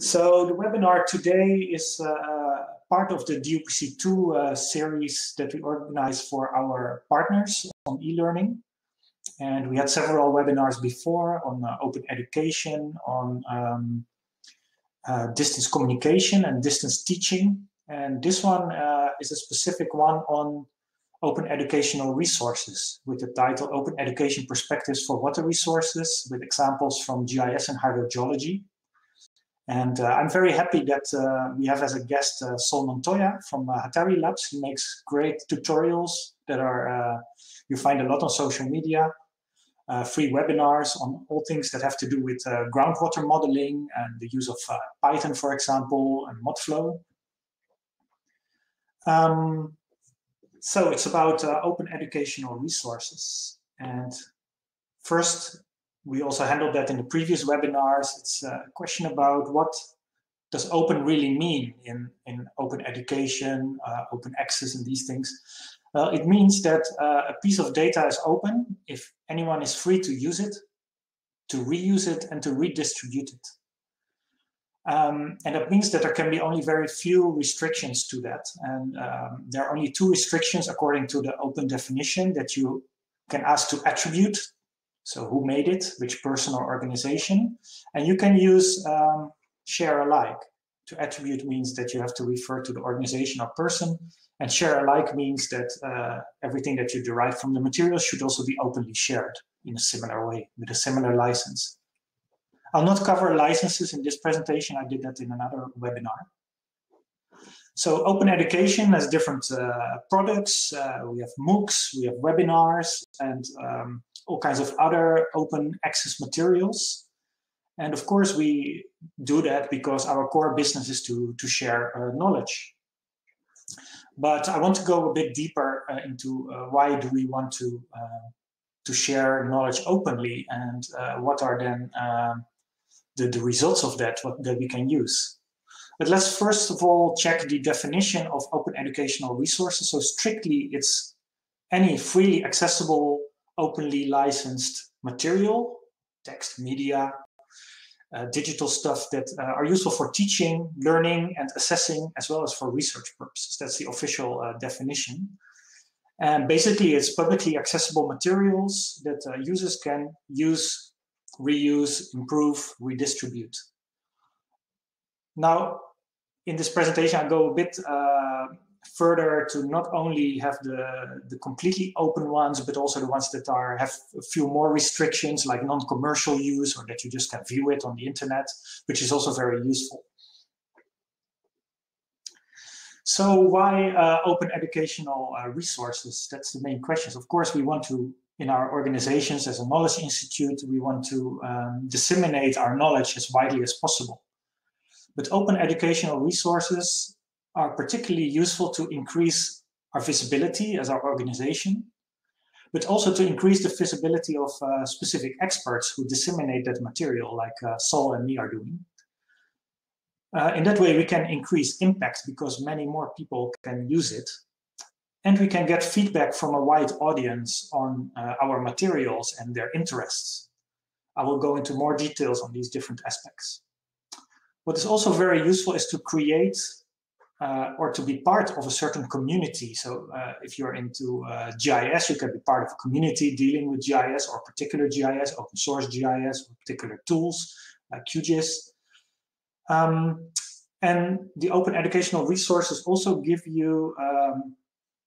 So the webinar today is uh, part of the DUPC2 uh, series that we organize for our partners on e-learning. And we had several webinars before on uh, open education, on um, uh, distance communication and distance teaching. And this one uh, is a specific one on open educational resources with the title Open Education Perspectives for Water Resources with examples from GIS and hydrogeology. And uh, I'm very happy that uh, we have as a guest uh, Saul Montoya from uh, Hatari Labs. He makes great tutorials that are uh, you find a lot on social media, uh, free webinars on all things that have to do with groundwater modeling and the use of Python, for example, and Modflow. Um, so it's about open educational resources. And first, we also handled that in the previous webinars. It's a question about what does open really mean in, in open education, uh, open access and these things. Well, it means that uh, a piece of data is open if anyone is free to use it, to reuse it and to redistribute it. Um, and that means that there can be only very few restrictions to that. And um, there are only two restrictions according to the open definition that you can ask to attribute so who made it, which person or organization. And you can use um, share alike. To attribute means that you have to refer to the organization or person. And share alike means that uh, everything that you derive from the material should also be openly shared in a similar way, with a similar license. I'll not cover licenses in this presentation. I did that in another webinar. So open education has different uh, products. Uh, we have MOOCs, we have webinars, and um, all kinds of other open access materials. And of course, we do that because our core business is to, to share uh, knowledge. But I want to go a bit deeper uh, into uh, why do we want to, uh, to share knowledge openly and uh, what are then um, the, the results of that what, that we can use. But let's first of all check the definition of open educational resources. So strictly, it's any freely accessible openly licensed material, text, media, uh, digital stuff that uh, are useful for teaching, learning, and assessing, as well as for research purposes. That's the official uh, definition. And basically, it's publicly accessible materials that uh, users can use, reuse, improve, redistribute. Now, in this presentation, I go a bit uh, further to not only have the, the completely open ones, but also the ones that are have a few more restrictions like non-commercial use or that you just can view it on the internet, which is also very useful. So why uh, open educational uh, resources? That's the main question. Of course, we want to, in our organizations as a knowledge institute, we want to um, disseminate our knowledge as widely as possible. But open educational resources are particularly useful to increase our visibility as our organization, but also to increase the visibility of uh, specific experts who disseminate that material, like uh, Saul and me are doing. Uh, in that way, we can increase impact because many more people can use it. And we can get feedback from a wide audience on uh, our materials and their interests. I will go into more details on these different aspects. What is also very useful is to create uh, or to be part of a certain community. So uh, if you're into uh, GIS, you can be part of a community dealing with GIS or particular GIS, open source GIS, or particular tools like QGIS. Um, and the open educational resources also give you um,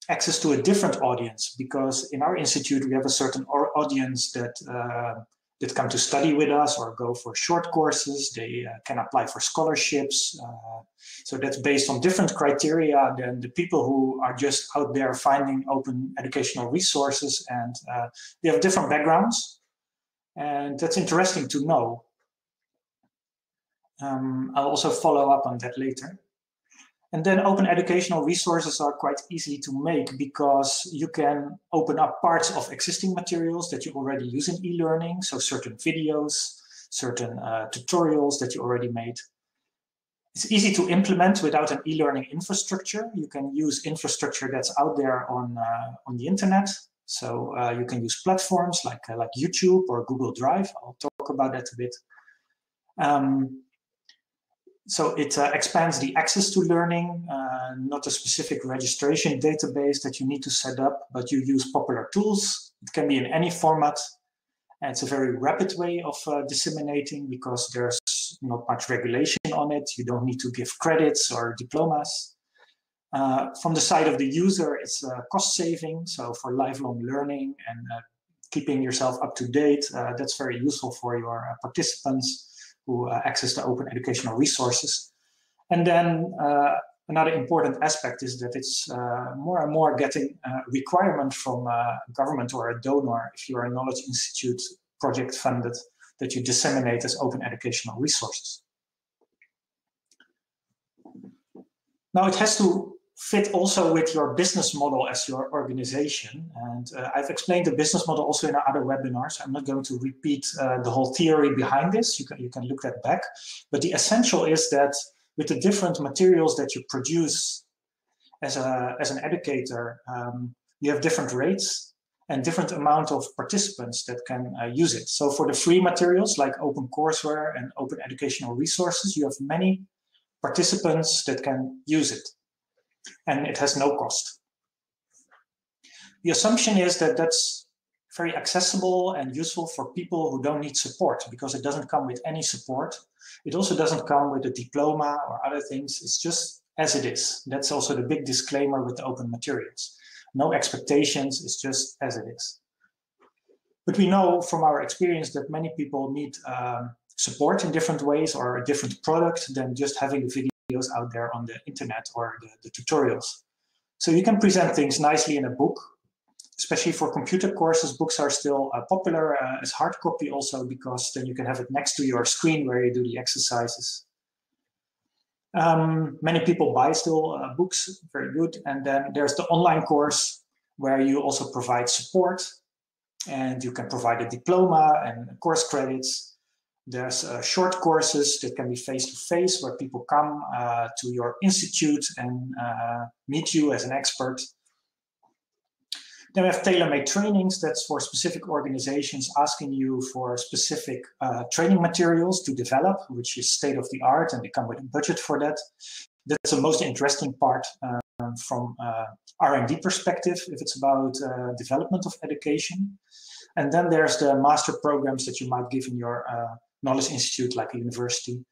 access to a different audience because in our institute we have a certain audience that uh, that come to study with us or go for short courses. They uh, can apply for scholarships. Uh, so that's based on different criteria than the people who are just out there finding open educational resources and uh, they have different backgrounds. And that's interesting to know. Um, I'll also follow up on that later. And then open educational resources are quite easy to make because you can open up parts of existing materials that you already use in e-learning. So certain videos, certain uh, tutorials that you already made. It's easy to implement without an e-learning infrastructure. You can use infrastructure that's out there on, uh, on the internet. So uh, you can use platforms like, uh, like YouTube or Google Drive. I'll talk about that a bit. Um, so it uh, expands the access to learning, uh, not a specific registration database that you need to set up, but you use popular tools. It can be in any format. And it's a very rapid way of uh, disseminating because there's not much regulation on it. You don't need to give credits or diplomas. Uh, from the side of the user, it's cost saving. So for lifelong learning and uh, keeping yourself up to date, uh, that's very useful for your participants who uh, access the open educational resources. And then uh, another important aspect is that it's uh, more and more getting a requirement from a government or a donor, if you're a knowledge institute project funded, that you disseminate as open educational resources. Now it has to fit also with your business model as your organization. And uh, I've explained the business model also in other webinars. I'm not going to repeat uh, the whole theory behind this. You can, you can look that back. But the essential is that with the different materials that you produce as, a, as an educator, um, you have different rates and different amount of participants that can uh, use it. So for the free materials like open courseware and open educational resources, you have many participants that can use it and it has no cost. The assumption is that that's very accessible and useful for people who don't need support because it doesn't come with any support. It also doesn't come with a diploma or other things. It's just as it is. That's also the big disclaimer with open materials. No expectations, it's just as it is. But we know from our experience that many people need um, support in different ways or a different product than just having a video videos out there on the internet or the, the tutorials. So you can present things nicely in a book, especially for computer courses. Books are still uh, popular uh, as hard copy also because then you can have it next to your screen where you do the exercises. Um, many people buy still uh, books, very good. And then there's the online course where you also provide support and you can provide a diploma and course credits. There's uh, short courses that can be face-to-face where people come uh, to your institute and uh, meet you as an expert. Then we have tailor-made trainings. That's for specific organizations asking you for specific uh, training materials to develop, which is state-of-the-art, and they come with a budget for that. That's the most interesting part um, from uh, R&D perspective, if it's about uh, development of education. And then there's the master programs that you might give in your uh, knowledge institute like a university,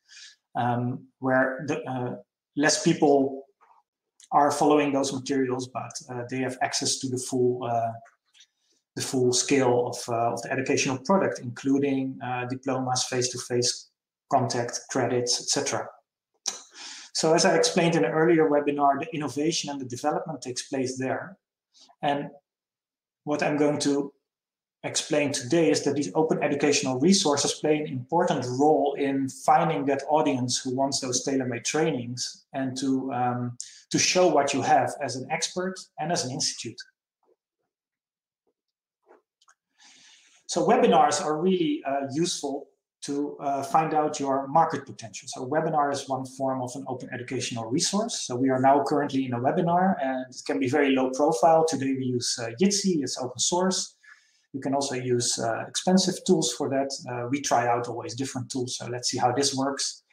um, where the, uh, less people are following those materials, but uh, they have access to the full uh, the full scale of, uh, of the educational product, including uh, diplomas, face-to-face contact, credits, etc. So as I explained in an earlier webinar, the innovation and the development takes place there. And what I'm going to explain today is that these open educational resources play an important role in finding that audience who wants those tailor-made trainings and to, um, to show what you have as an expert and as an institute. So webinars are really uh, useful to uh, find out your market potential. So webinar is one form of an open educational resource. So we are now currently in a webinar and it can be very low profile. Today we use uh, Jitsi, it's open source. You can also use uh, expensive tools for that. Uh, we try out always different tools, so let's see how this works.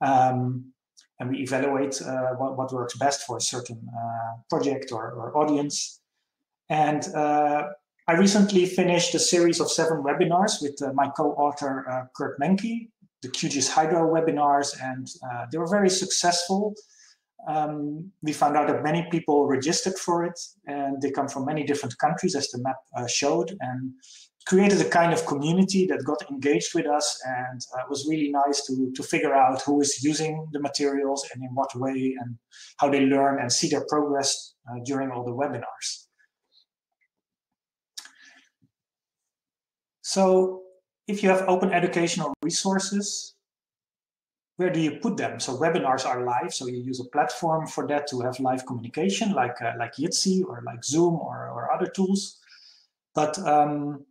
Um, and we evaluate uh, what, what, works best for a certain uh, project or, or, audience. And uh, I recently finished a series of seven webinars with uh, my co-author Kurt Menke, the QGIS Hydro webinars, and they were very successful um, we found out that many people registered for it and they come from many different countries as the map uh, showed and created a kind of community that got engaged with us and uh, it was really nice to, to figure out who is using the materials and in what way and how they learn and see their progress uh, during all the webinars. So if you have open educational resources, where do you put them? So webinars are live, so you use a platform for that to have live communication, like uh, like Jitsi or like Zoom or, or other tools. But um,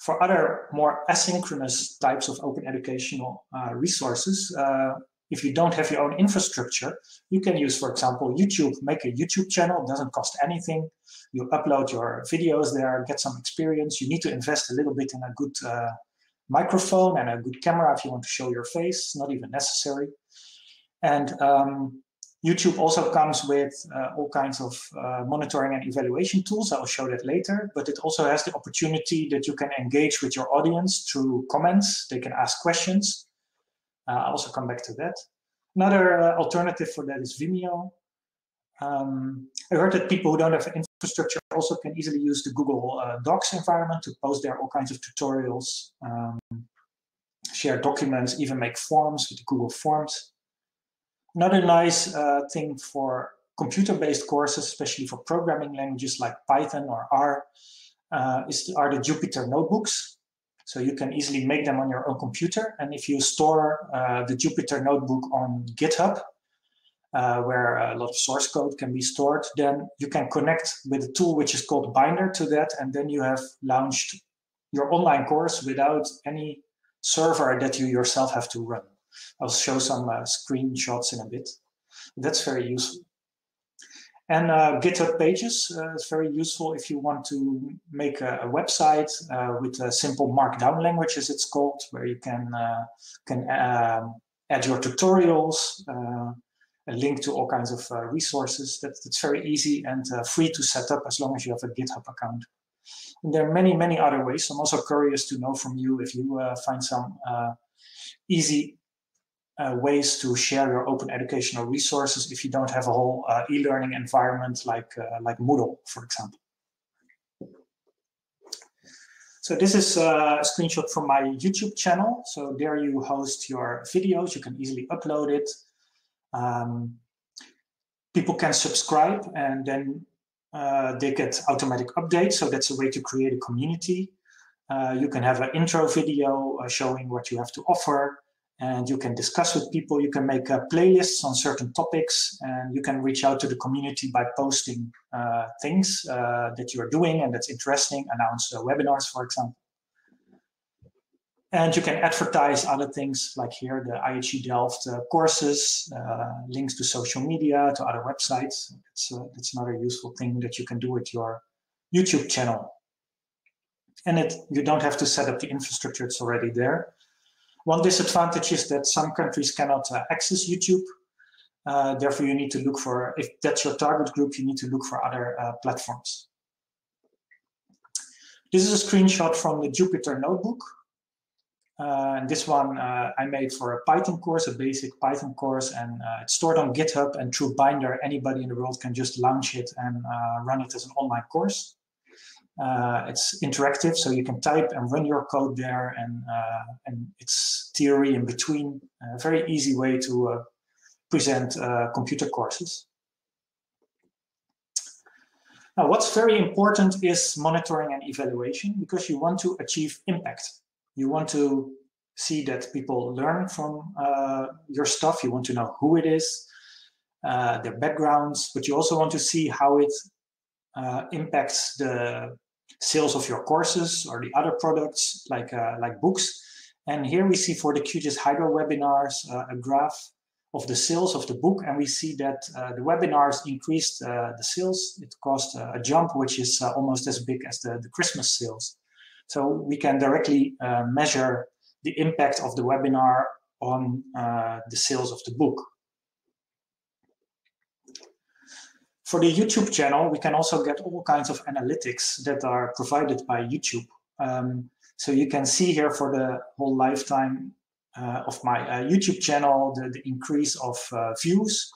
for other more asynchronous types of open educational uh, resources, uh, if you don't have your own infrastructure, you can use, for example, YouTube. Make a YouTube channel, it doesn't cost anything. You upload your videos there, get some experience. You need to invest a little bit in a good uh, microphone and a good camera if you want to show your face, not even necessary. And um, YouTube also comes with uh, all kinds of uh, monitoring and evaluation tools. I will show that later, but it also has the opportunity that you can engage with your audience through comments. They can ask questions. Uh, I'll also come back to that. Another uh, alternative for that is Vimeo. Um, I heard that people who don't have infrastructure also can easily use the Google uh, Docs environment to post there all kinds of tutorials, um, share documents, even make forms with Google Forms. Another nice uh, thing for computer-based courses, especially for programming languages like Python or R, uh, is, are the Jupyter notebooks. So you can easily make them on your own computer. And if you store uh, the Jupyter notebook on GitHub, uh, where a lot of source code can be stored, then you can connect with a tool which is called Binder to that, and then you have launched your online course without any server that you yourself have to run. I'll show some uh, screenshots in a bit. That's very useful. And uh, GitHub Pages uh, is very useful if you want to make a, a website uh, with a simple Markdown language, as it's called, where you can uh, can um, add your tutorials, uh, a link to all kinds of resources. That, that's very easy and free to set up as long as you have a GitHub account. And there are many, many other ways. I'm also curious to know from you if you find some easy uh, ways to share your open educational resources if you don't have a whole uh, e-learning environment like, uh, like Moodle, for example. So this is uh, a screenshot from my YouTube channel. So there you host your videos. You can easily upload it. Um, people can subscribe and then uh, they get automatic updates. So that's a way to create a community. Uh, you can have an intro video showing what you have to offer and you can discuss with people. You can make uh, playlists on certain topics, and you can reach out to the community by posting uh, things uh, that you are doing and that's interesting. Announce uh, webinars, for example. And you can advertise other things like here, the IHE Delft uh, courses, uh, links to social media, to other websites. It's, it's another useful thing that you can do with your YouTube channel. And it, you don't have to set up the infrastructure, it's already there. One disadvantage is that some countries cannot uh, access YouTube. Uh, therefore, you need to look for, if that's your target group, you need to look for other uh, platforms. This is a screenshot from the Jupyter Notebook. Uh, and this one uh, I made for a Python course, a basic Python course, and uh, it's stored on GitHub. And through Binder, anybody in the world can just launch it and run it as an online course. Uh, it's interactive, so you can type and run your code there, and uh, and it's theory in between. A very easy way to uh, present uh, computer courses. Now, what's very important is monitoring and evaluation because you want to achieve impact. You want to see that people learn from uh, your stuff. You want to know who it is, uh, their backgrounds, but you also want to see how it uh, impacts the sales of your courses or the other products like, uh, like books. And here we see for the QGIS Hydro webinars uh, a graph of the sales of the book. And we see that uh, the webinars increased the sales. It caused a jump, which is almost as big as the, the Christmas sales. So we can directly uh, measure the impact of the webinar on the sales of the book. For the YouTube channel, we can also get all kinds of analytics that are provided by YouTube. Um, so you can see here for the whole lifetime uh, of my uh, YouTube channel, the, the increase of uh, views.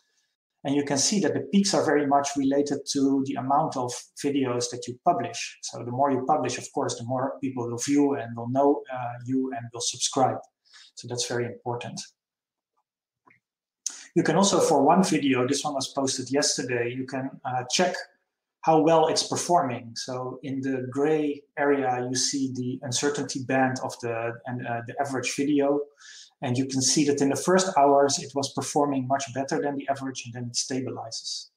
And you can see that the peaks are very much related to the amount of videos that you publish. So the more you publish, of course, the more people will view and will know uh, you and will subscribe. So that's very important. You can also, for one video, this one was posted yesterday, you can uh, check how well it's performing. So in the gray area, you see the uncertainty band of the, and, uh, the average video. And you can see that in the first hours, it was performing much better than the average and then it stabilizes.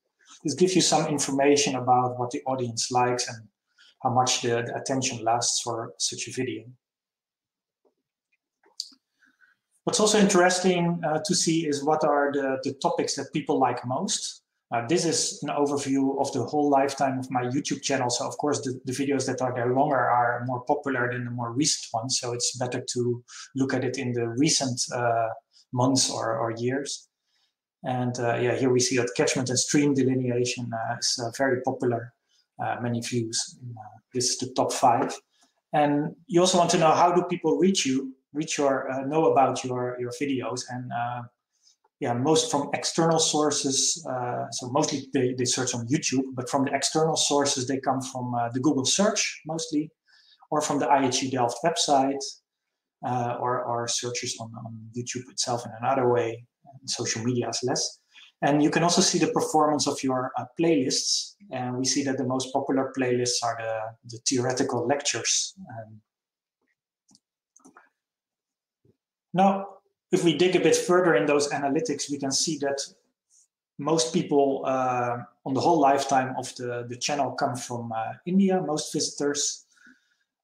This gives you some information about what the audience likes and how much the, the attention lasts for such a video. What's also interesting uh, to see is what are the, the topics that people like most. Uh, this is an overview of the whole lifetime of my YouTube channel. So of course, the, the, videos that are there longer are more popular than the more recent ones. So it's better to look at it in the recent uh, months or, or, years. And uh, yeah, here we see that catchment and stream delineation uh, is uh, very popular, uh, many views. this is the top five. And you also want to know how do people reach you, reach your, know about your, your videos. And yeah, most from external sources. Uh, so mostly they, they search on YouTube, but from the external sources, they come from uh, the Google search mostly, or from the IHE Delft website, uh, or, or searches on, on YouTube itself in another way. social media is less. And you can also see the performance of your uh, playlists. And we see that the most popular playlists are the, the theoretical lectures. Um, now, if we dig a bit further in those analytics, we can see that most people uh, on the whole lifetime of the, the channel come from uh, India, most visitors,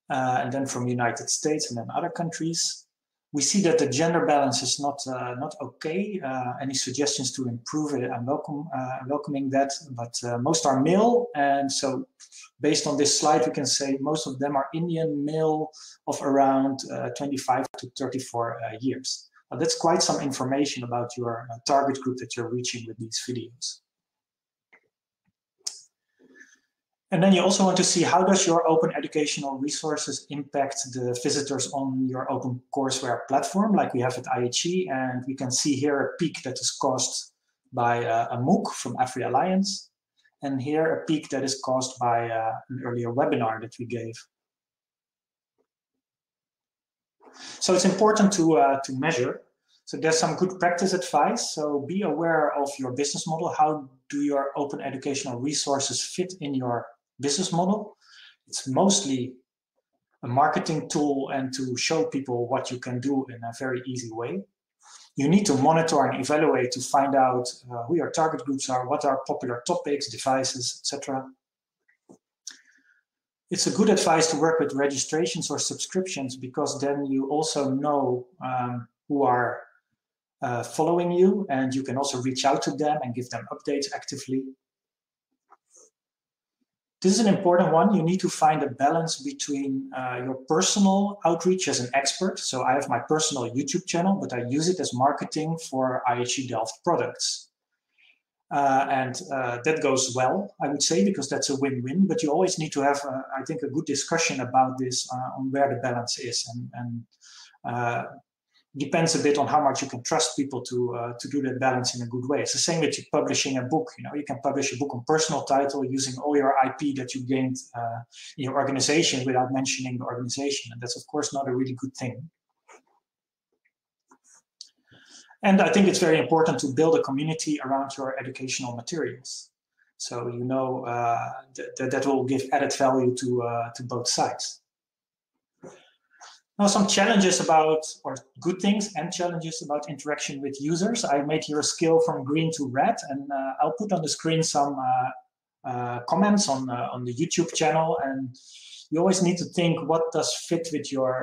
uh, and then from United States and then other countries. We see that the gender balance is not uh, not okay. Uh, any suggestions to improve it? I'm welcome uh, welcoming that, but most are male, and so based on this slide, we can say most of them are Indian male of around 25 to 34 years. That's quite some information about your uh, target group that you're reaching with these videos. And then you also want to see how does your open educational resources impact the visitors on your open courseware platform, like we have at IHE. And we can see here a peak that is caused by uh, a MOOC from AFRI Alliance. And here a peak that is caused by uh, an earlier webinar that we gave. So it's important to, uh, to measure. So there's some good practice advice. So be aware of your business model. How do your open educational resources fit in your business model? It's mostly a marketing tool and to show people what you can do in a very easy way. You need to monitor and evaluate to find out uh, who your target groups are, what are popular topics, devices, etc it's a good advice to work with registrations or subscriptions because then you also know um, who are uh, following you and you can also reach out to them and give them updates actively. This is an important one. You need to find a balance between uh, your personal outreach as an expert. So I have my personal YouTube channel, but I use it as marketing for IHE Delft products. Uh, and uh, that goes well, I would say, because that's a win-win. But you always need to have, uh, I think, a good discussion about this uh, on where the balance is, and, and uh, depends a bit on how much you can trust people to uh, to do that balance in a good way. It's the same with you publishing a book. You know, you can publish a book on personal title using all your IP that you gained in your organization without mentioning the organization, and that's of course not a really good thing. And I think it's very important to build a community around your educational materials. So you know uh, that that will give added value to uh, to both sides. Now, some challenges about, or good things and challenges about interaction with users. I made here a scale from green to red, and uh, I'll put on the screen some uh, uh, comments on uh, on the YouTube channel. And you always need to think what does fit with your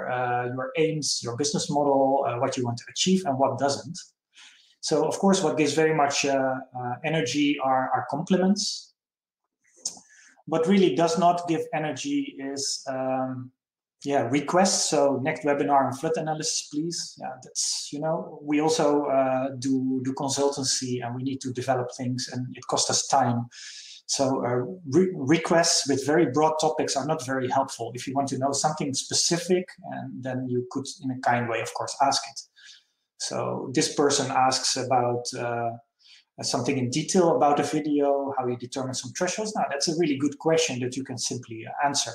your aims, your business model, what you want to achieve, and what doesn't. So of course, what gives very much uh, uh, energy are, are compliments. What really does not give energy is um, yeah requests. So next webinar on flood analysis, please. Yeah, that's you know we also uh, do do consultancy and we need to develop things and it costs us time. So uh, re requests with very broad topics are not very helpful. If you want to know something specific, and then you could, in a kind way, of course, ask it. So this person asks about uh, something in detail about a video, how you determine some thresholds. Now, that's a really good question that you can simply answer.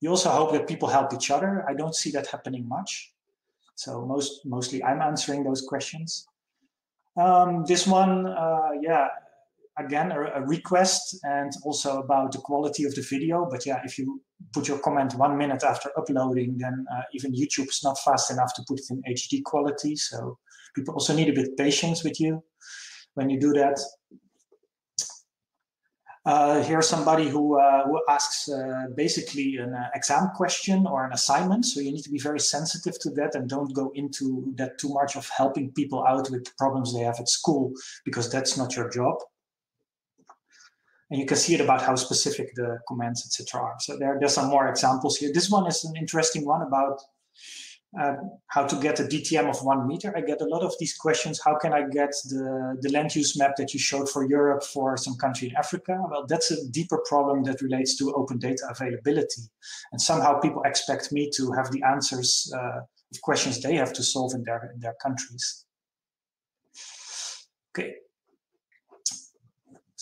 You also hope that people help each other. I don't see that happening much. So most mostly I'm answering those questions. Um, this one, uh, yeah, again, a, a, request and also about the quality of the video. But yeah, if you put your comment one minute after uploading, then uh, even YouTube is not fast enough to put it in HD quality. So people also need a bit patience with you when you do that. Uh, here's somebody who, uh, who asks uh, basically an uh, exam question or an assignment. So you need to be very sensitive to that and don't go into that too much of helping people out with the problems they have at school because that's not your job. And you can see it about how specific the commands, etc. are. So there, there's some more examples here. This one is an interesting one about uh, how to get a DTM of one meter. I get a lot of these questions. How can I get the, the land use map that you showed for Europe for some country in Africa? Well, that's a deeper problem that relates to open data availability. And somehow people expect me to have the answers uh, of questions they have to solve in their, in their countries. Okay,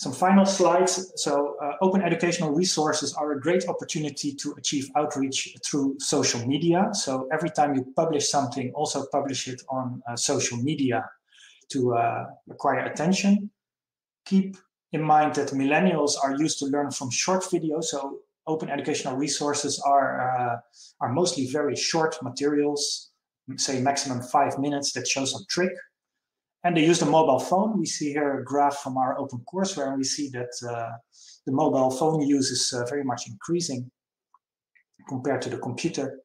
some final slides. So uh, open educational resources are a great opportunity to achieve outreach through social media. So every time you publish something, also publish it on uh, social media to uh, acquire attention. Keep in mind that millennials are used to learn from short videos. So open educational resources are, uh, are mostly very short materials, say maximum five minutes that show some trick and they use the mobile phone. We see here a graph from our open courseware, and we see that uh, the mobile phone use is uh, very much increasing compared to the computer.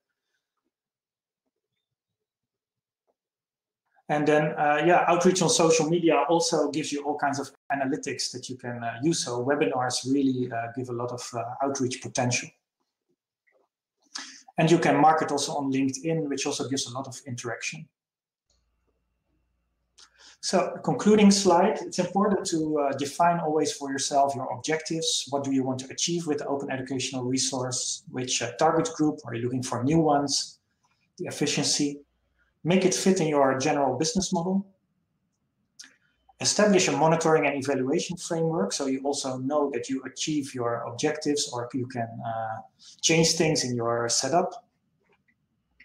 And then, uh, yeah, outreach on social media also gives you all kinds of analytics that you can uh, use. So webinars really uh, give a lot of uh, outreach potential. And you can market also on LinkedIn, which also gives a lot of interaction. So concluding slide, it's important to uh, define always for yourself your objectives. What do you want to achieve with the open educational resource? Which uh, target group? Are you looking for new ones? The efficiency. Make it fit in your general business model. Establish a monitoring and evaluation framework so you also know that you achieve your objectives or you can uh, change things in your setup.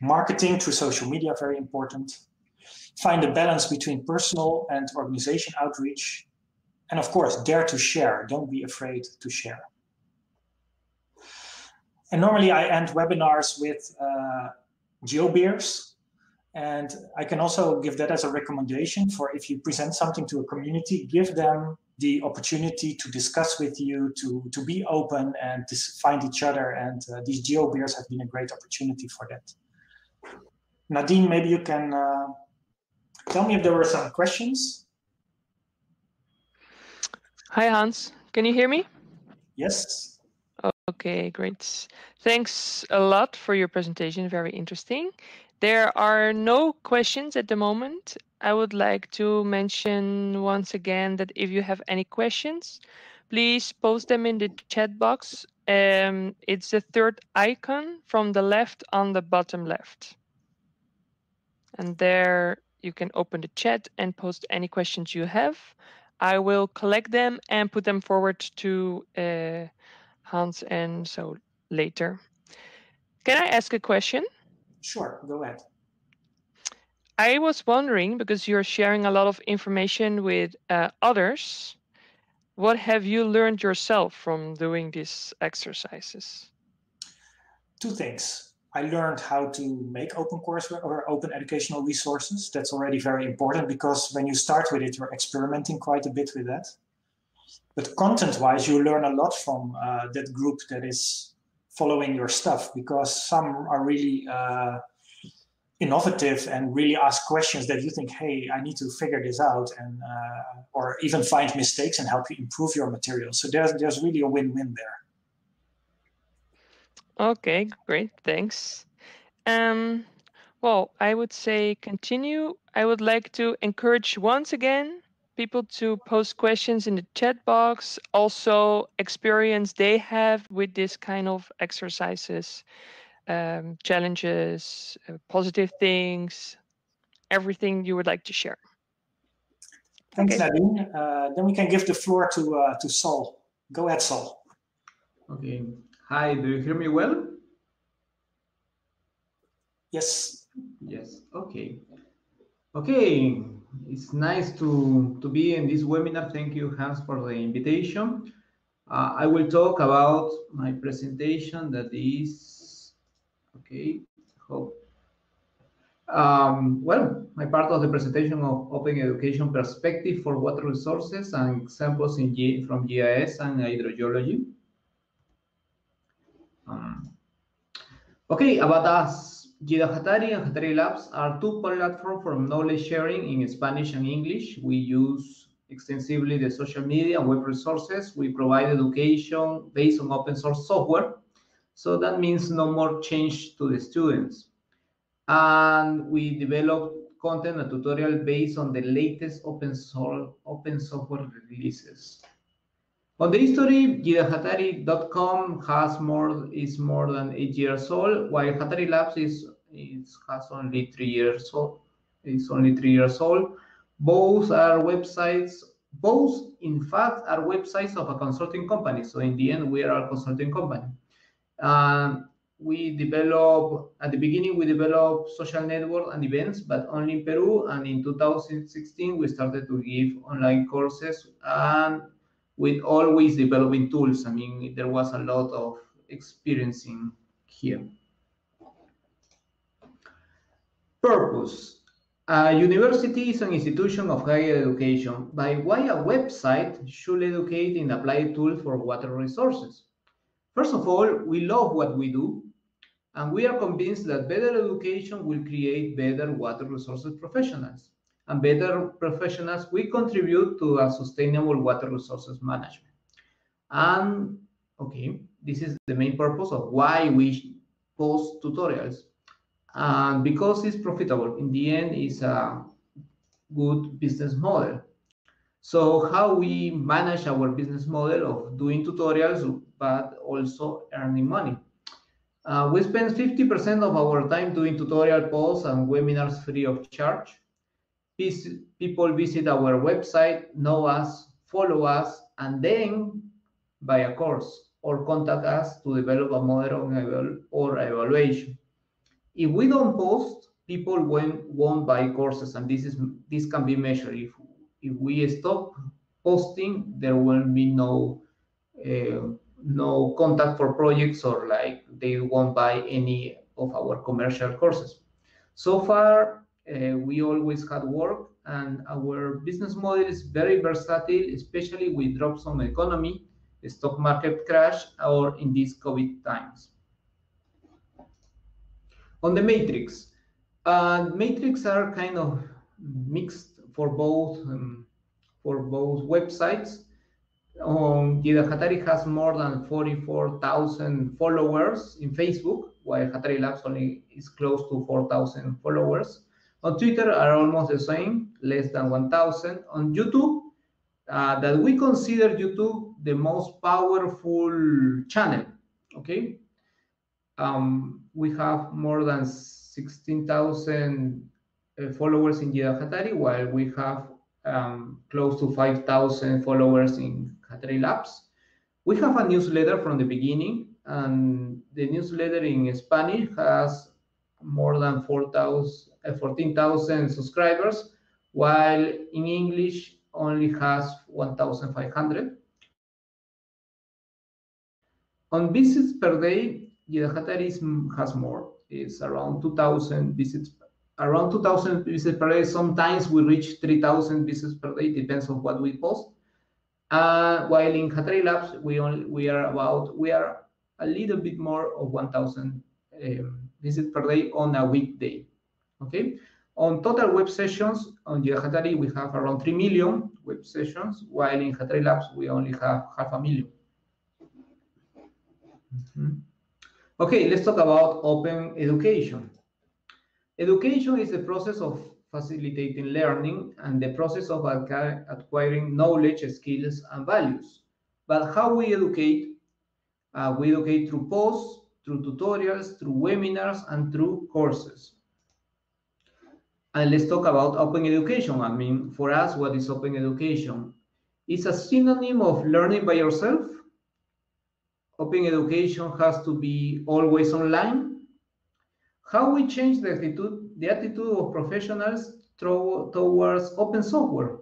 Marketing through social media, very important find a balance between personal and organization outreach. And of course, dare to share. Don't be afraid to share. And normally I end webinars with uh, GeoBeers. And I can also give that as a recommendation for if you present something to a community, give them the opportunity to discuss with you, to, to be open and to find each other. And uh, these GeoBeers have been a great opportunity for that. Nadine, maybe you can uh, Tell me if there were some questions. Hi, Hans. Can you hear me? Yes. Okay, great. Thanks a lot for your presentation. Very interesting. There are no questions at the moment. I would like to mention once again that if you have any questions, please post them in the chat box. Um, it's the third icon from the left on the bottom left. And there you can open the chat and post any questions you have. I will collect them and put them forward to uh, Hans and Saul later. Can I ask a question? Sure, go ahead. I was wondering, because you're sharing a lot of information with uh, others, what have you learned yourself from doing these exercises? Two things. I learned how to make open course or open educational resources. That's already very important because when you start with it, you're experimenting quite a bit with that. But content-wise, you learn a lot from uh, that group that is following your stuff because some are really uh, innovative and really ask questions that you think, hey, I need to figure this out, and uh, or even find mistakes and help you improve your material. So there's there's really a win-win there. Okay, great. Thanks. Um, well, I would say continue. I would like to encourage once again people to post questions in the chat box, also experience they have with this kind of exercises, um, challenges, uh, positive things, everything you would like to share. Thanks, okay. Nadine. Uh, then we can give the floor to uh, to Saul. Go ahead, Saul. Okay. Hi, do you hear me well? Yes. Yes, okay. Okay, it's nice to, to be in this webinar. Thank you, Hans, for the invitation. Uh, I will talk about my presentation that is, okay, hope. Um, well, my part of the presentation of Open Education Perspective for Water Resources and examples in G from GIS and hydrogeology. Um, okay, about us. GIDA Hatari and Hatari Labs are two platforms for knowledge sharing in Spanish and English. We use extensively the social media and web resources. We provide education based on open source software. So that means no more change to the students. And we develop content and tutorial based on the latest open, source, open software releases. On the history, gidahatari.com has more is more than eight years old, while Hatari Labs is, is has only three years old. It's only three years old. Both are websites. Both, in fact, are websites of a consulting company. So in the end, we are a consulting company. Um, we develop at the beginning we developed social network and events but only in peru and in 2016 we started to give online courses and with always developing tools. I mean, there was a lot of experiencing here. Purpose. A university is an institution of higher education. By why a website should educate in applied tools for water resources? First of all, we love what we do, and we are convinced that better education will create better water resources professionals and better professionals, we contribute to a sustainable water resources management. And okay, this is the main purpose of why we post tutorials. And because it's profitable, in the end, it's a good business model. So how we manage our business model of doing tutorials, but also earning money. Uh, we spend 50% of our time doing tutorial posts and webinars free of charge people visit our website, know us, follow us, and then buy a course or contact us to develop a model or evaluation. If we don't post, people won't, buy courses, and this is this can be measured. If if we stop posting, there will be no uh, no contact for projects or like they won't buy any of our commercial courses. So far, uh, we always had work and our business model is very versatile, especially with drops on the economy, the stock market crash, or in these COVID times. On the matrix, uh, matrix are kind of mixed for both um, for both websites. Um, GIDA Hatari has more than 44,000 followers in Facebook, while Hatari Labs only is close to 4,000 followers. On Twitter are almost the same, less than 1,000. On YouTube, uh, that we consider YouTube the most powerful channel, okay? Um, we have more than 16,000 uh, followers in GIDA Hatari, while we have um, close to 5,000 followers in Hatari Labs. We have a newsletter from the beginning, and the newsletter in Spanish has more than 4,000 uh, 14,000 subscribers, while in English only has 1,500. On visits per day, Yedahatarism has more. It's around 2,000 visits, around 2,000 visits per day. Sometimes we reach 3,000 visits per day, depends on what we post. Uh, while in Hatari Labs, we only we are about we are a little bit more of 1,000 um, visits per day on a weekday. Okay. On total web sessions on Hatari, we have around 3 million web sessions, while in Hatari Labs, we only have half a million. Mm -hmm. Okay, let's talk about open education. Education is the process of facilitating learning and the process of acquiring knowledge, skills, and values. But how we educate? Uh, we educate through posts, through tutorials, through webinars, and through courses. And let's talk about open education. I mean, for us, what is open education? It's a synonym of learning by yourself. Open education has to be always online. How we change the attitude, the attitude of professionals towards open software?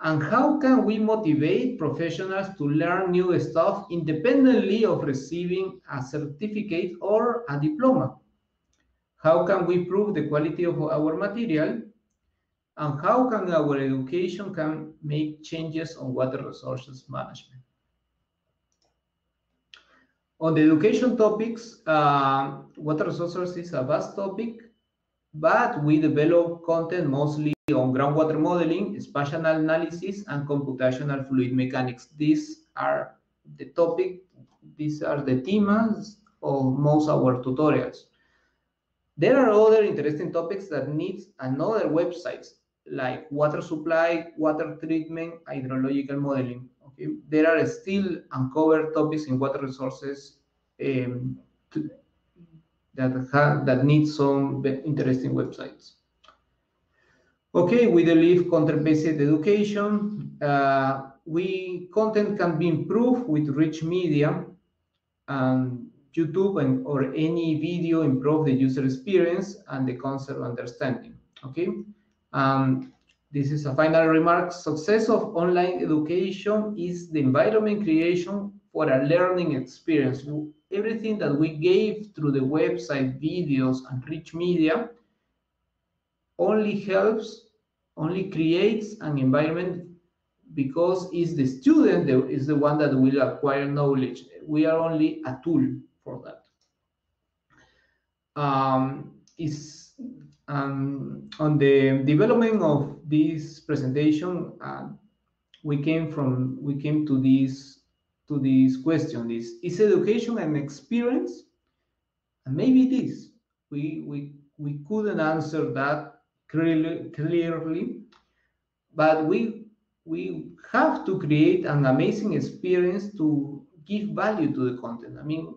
And how can we motivate professionals to learn new stuff independently of receiving a certificate or a diploma? How can we prove the quality of our material? And how can our education can make changes on water resources management? On the education topics, uh, water resources is a vast topic, but we develop content mostly on groundwater modeling, spatial analysis, and computational fluid mechanics. These are the topic, these are the themes of most of our tutorials. There are other interesting topics that need another websites like water supply, water treatment, hydrological modeling. Okay, there are still uncovered topics in water resources um, to, that have, that need some interesting websites. Okay, we believe content-based education. Uh, we content can be improved with rich media and YouTube and, or any video improve the user experience and the concept understanding. Okay, um, this is a final remark. Success of online education is the environment creation for a learning experience. Everything that we gave through the website, videos, and rich media only helps, only creates an environment because it's the student that is the one that will acquire knowledge. We are only a tool for that. Um, is um, on the development of this presentation, uh, we came from we came to this to this question: is is education an experience? And maybe it is. We we we couldn't answer that clearly, clearly but we we have to create an amazing experience to give value to the content. I mean,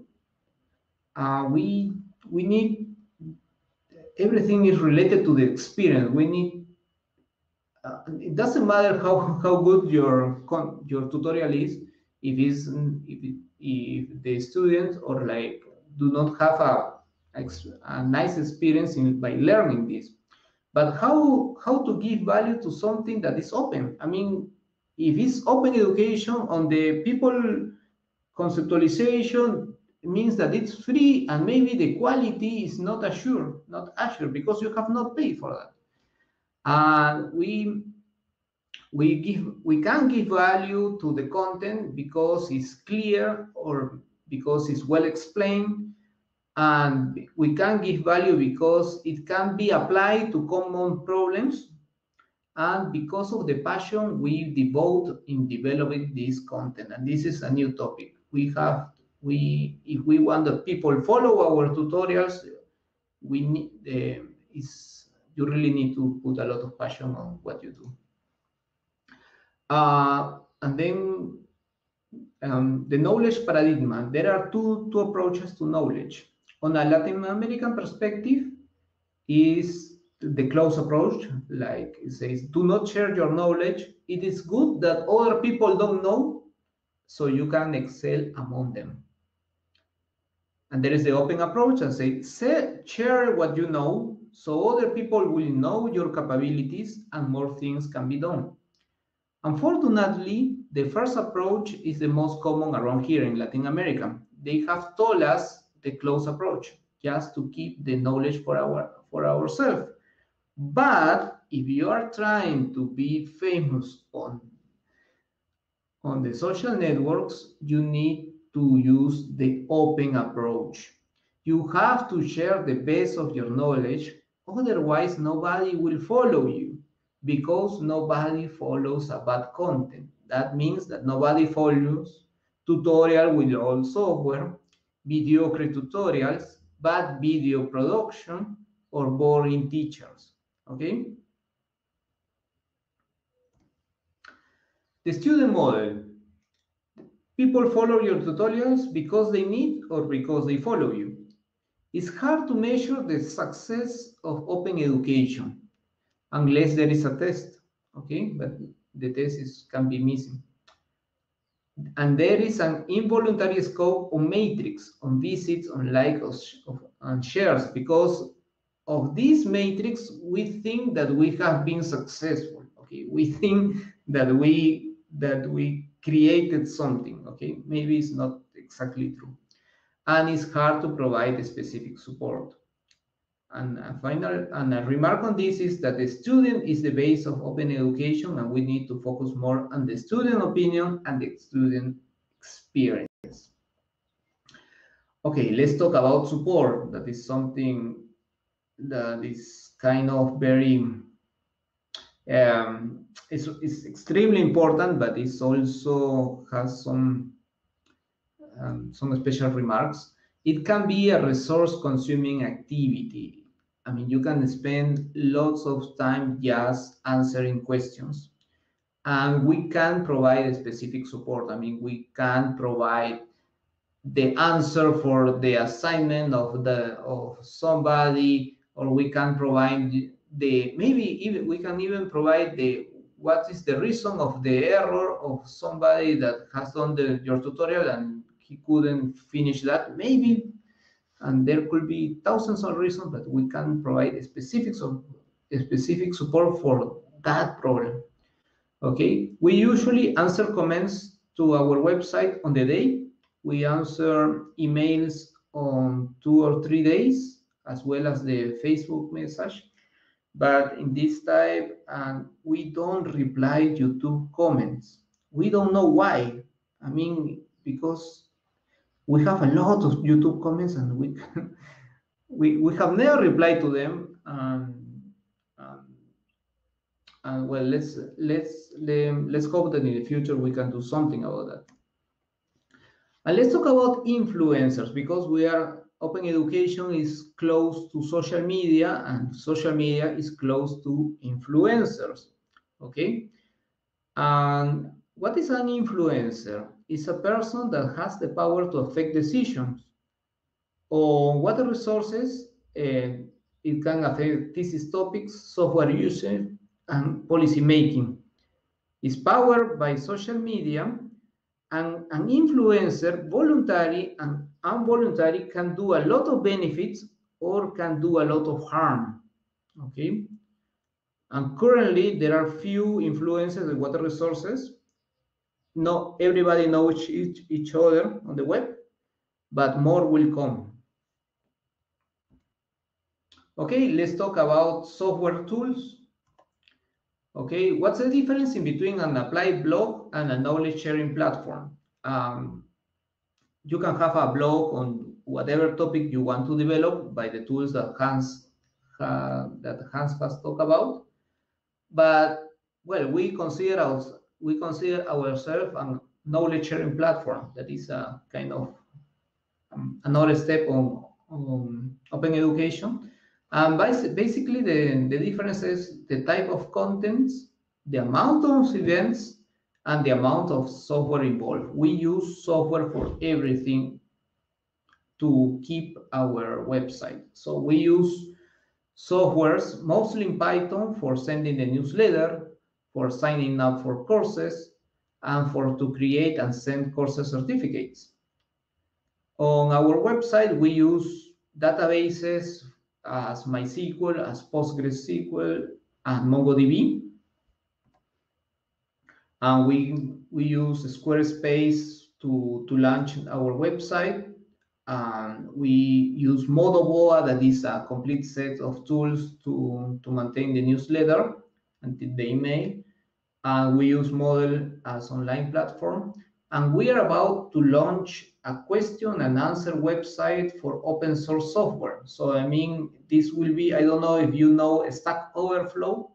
uh, we we need everything is related to the experience. We need. Uh, it doesn't matter how, how good your your tutorial is if it's if, if the students or like do not have a, a nice experience in, by learning this but how how to give value to something that is open i mean if it's open education on the people conceptualization means that it's free and maybe the quality is not assured, not assured because you have not paid for that. And we we give we can give value to the content because it's clear or because it's well explained and we can give value because it can be applied to common problems and because of the passion we devote in developing this content and this is a new topic we have we if we want that people follow our tutorials we need uh, is you really need to put a lot of passion on what you do. Uh, and then um, the knowledge paradigm there are two two approaches to knowledge. On a latin american perspective is the close approach like it says do not share your knowledge. It is good that other people don't know so you can excel among them and there is the open approach and say, say, share what you know so other people will know your capabilities and more things can be done. Unfortunately, the first approach is the most common around here in Latin America. They have told us the close approach, just to keep the knowledge for our for ourselves. But if you are trying to be famous on on the social networks, you need to use the open approach. You have to share the best of your knowledge, otherwise nobody will follow you because nobody follows a bad content. That means that nobody follows tutorial with old software, mediocre tutorials, bad video production, or boring teachers, okay? The student model People follow your tutorials because they need or because they follow you. It's hard to measure the success of open education unless there is a test, okay? But the test is, can be missing. And there is an involuntary scope on matrix, on visits, on likes, and shares. Because of this matrix, we think that we have been successful. Okay, we think that we that we created something, okay? Maybe it's not exactly true. And it's hard to provide specific support. And a final and a remark on this is that the student is the base of open education and we need to focus more on the student opinion and the student experience. Okay, let's talk about support. That is something that is kind of very um, it's, it's extremely important, but it also has some um, some special remarks. It can be a resource-consuming activity. I mean, you can spend lots of time just answering questions. And we can provide specific support. I mean, we can provide the answer for the assignment of the of somebody, or we can provide the maybe even we can even provide the what is the reason of the error of somebody that has done the, your tutorial and he couldn't finish that? Maybe. And there could be thousands of reasons but we can provide specifics of specific support for that problem. Okay? We usually answer comments to our website on the day. We answer emails on two or three days as well as the facebook message but in this type, um, we don't reply YouTube comments. We don't know why. I mean, because we have a lot of YouTube comments and we we, we have never replied to them. Um, um, and well, let's let's let's hope that in the future we can do something about that. And let's talk about influencers because we are open education is close to social media and social media is close to influencers okay? And what is an influencer? Is a person that has the power to affect decisions. On what resources uh, it can affect thesis topics software usage and policy making. Is powered by social media and an influencer voluntary and involuntary can do a lot of benefits or can do a lot of harm okay? And currently there are few influencers of water resources. Not everybody knows each, each other on the web but more will come. Okay let's talk about software tools Okay, what's the difference in between an applied blog and a knowledge sharing platform? Um, you can have a blog on whatever topic you want to develop by the tools that Hans uh, that Hans has talked about. But well, we consider us we consider ourselves a knowledge sharing platform. That is a kind of um, another step on, on open education. And basically, the, the difference is the type of contents, the amount of events, and the amount of software involved. We use software for everything to keep our website. So we use softwares, mostly in Python, for sending the newsletter, for signing up for courses, and for to create and send courses certificates. On our website, we use databases as MySQL, as PostgreSQL, as MongoDB. And we, we use Squarespace to, to launch our website. And we use Modoboa, that is a complete set of tools to, to maintain the newsletter and the email. And we use Moodle as online platform. And we are about to launch a question and answer website for open source software. So, I mean, this will be, I don't know if you know Stack Overflow.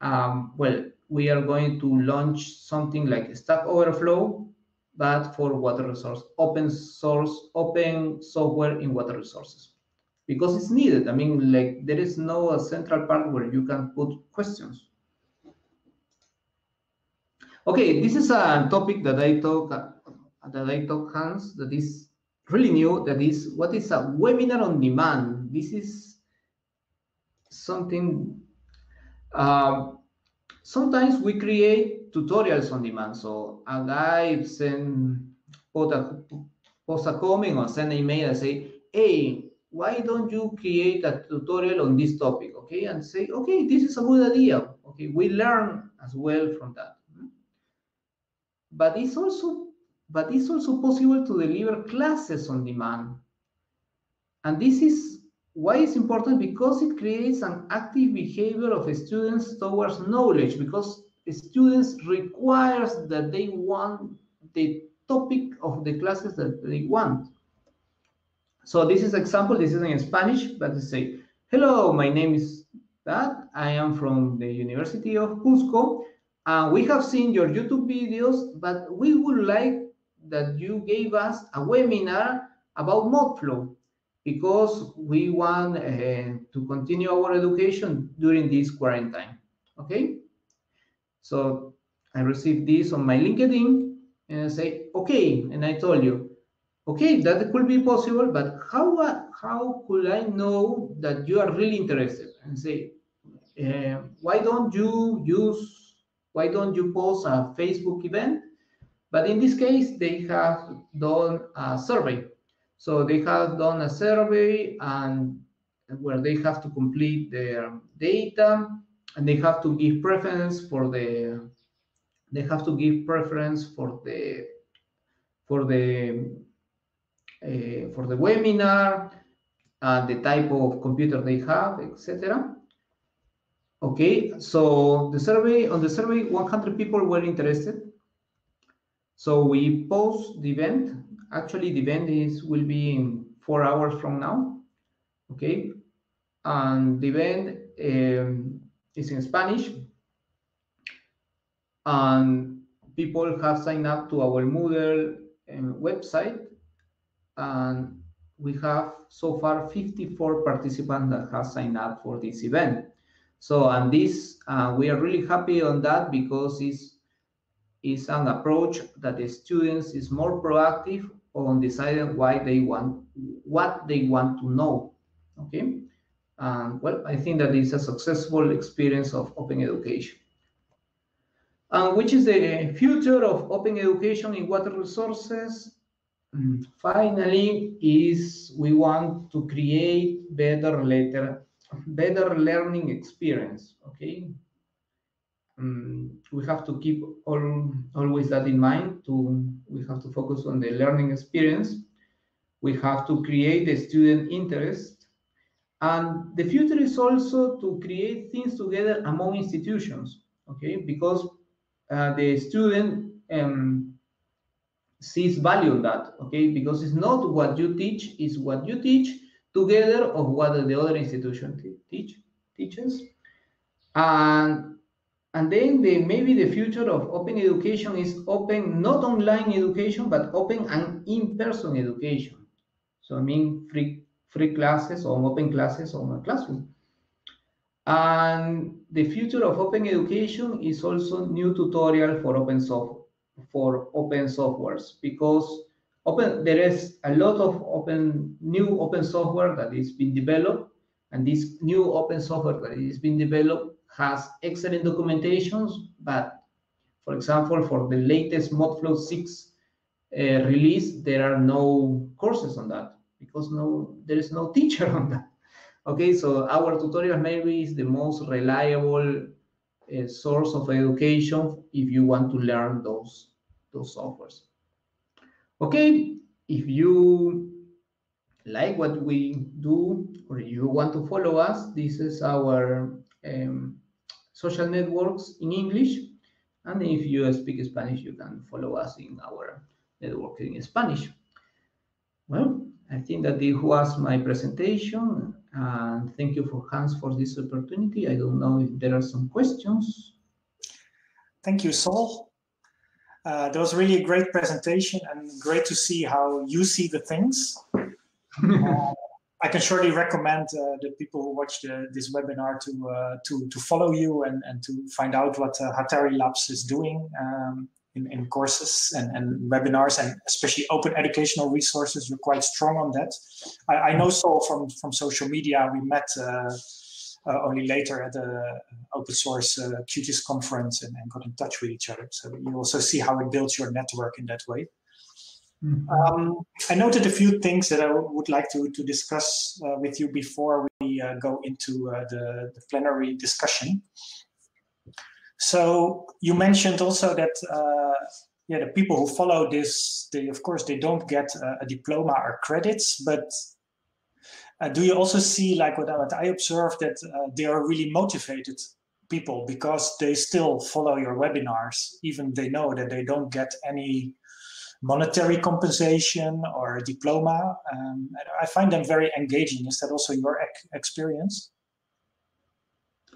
Um, well, we are going to launch something like Stack Overflow, but for water resource, open source, open software in water resources. Because it's needed. I mean, like there is no central part where you can put questions. Okay, this is a topic that I talk that I talk Hans that is really new. That is what is a webinar on demand. This is something. Um, sometimes we create tutorials on demand. So a guy send put a post a comment or send an email and say, "Hey, why don't you create a tutorial on this topic?" Okay, and say, "Okay, this is a good idea." Okay, we learn as well from that. But it's also but it's also possible to deliver classes on demand. And this is why it's important because it creates an active behavior of students towards knowledge because students requires that they want the topic of the classes that they want. So this is example, this is in Spanish, but they say, hello, my name is that. I am from the University of Cusco, and we have seen your YouTube videos, but we would like that you gave us a webinar about Modflow. because we want uh, to continue our education during this quarantine. Okay, so I received this on my LinkedIn and I say, okay, and I told you, okay, that could be possible, but how how could I know that you are really interested? And say, uh, why don't you use, why don't you post a Facebook event? But in this case, they have done a survey. So they have done a survey and where they have to complete their data and they have to give preference for the they have to give preference for the for the uh, for the webinar and the type of computer they have etc okay so the survey on the survey 100 people were interested. So we post the event. Actually the event is will be in four hours from now. Okay and the event um, is in spanish. And people have signed up to our Moodle um, website. And we have so far 54 participants that have signed up for this event. So, and this, uh, we are really happy on that because it's, it's an approach that the students is more proactive on deciding why they want, what they want to know, okay? And well, I think that is a successful experience of open education and which is the future of open education in water resources. Mm, finally, is we want to create better letter, better learning experience. Okay, um, we have to keep all, always that in mind. To we have to focus on the learning experience. We have to create the student interest, and the future is also to create things together among institutions. Okay, because uh, the student um, sees value in that, okay? Because it's not what you teach, it's what you teach together of what the other institution teach teaches. And, and then the, maybe the future of open education is open, not online education, but open and in-person education. So I mean free, free classes or open classes on a classroom. And the future of open education is also new tutorial for open software for open softwares because open there is a lot of open new open software that is being developed and this new open software that is being developed has excellent documentations but for example for the latest modflow 6 uh, release there are no courses on that because no there is no teacher on that Okay, so our tutorial maybe is the most reliable uh, source of education if you want to learn those, those softwares. Okay, if you like what we do or you want to follow us, this is our um, social networks in English. And if you speak Spanish, you can follow us in our network in Spanish. Well, I think that this was my presentation. And thank you for Hans for this opportunity. I don't know if there are some questions. Thank you, Saul. Uh, that was really a great presentation and great to see how you see the things. uh, I can surely recommend uh, the people who watch the, this webinar to, uh, to, to follow you and, and to find out what uh, Hatari Labs is doing. Um, in, in courses and, and webinars and especially open educational resources. You're quite strong on that. I, I know so from, from social media. We met uh, only later at the open source uh, QGIS conference and, and, got in touch with each other. So you also see how it builds your network in that way. Mm -hmm. um, I noted a few things that I would like to, to discuss uh, with you before we uh, go into uh, the, the plenary discussion. So you mentioned also that uh, yeah, the people who follow this, they of course they don't get a diploma or credits, but uh, do you also see like what, what I observed that uh, they are really motivated people because they still follow your webinars, even they know that they don't get any monetary compensation or diploma. Um, I find them very engaging. Is that also your experience?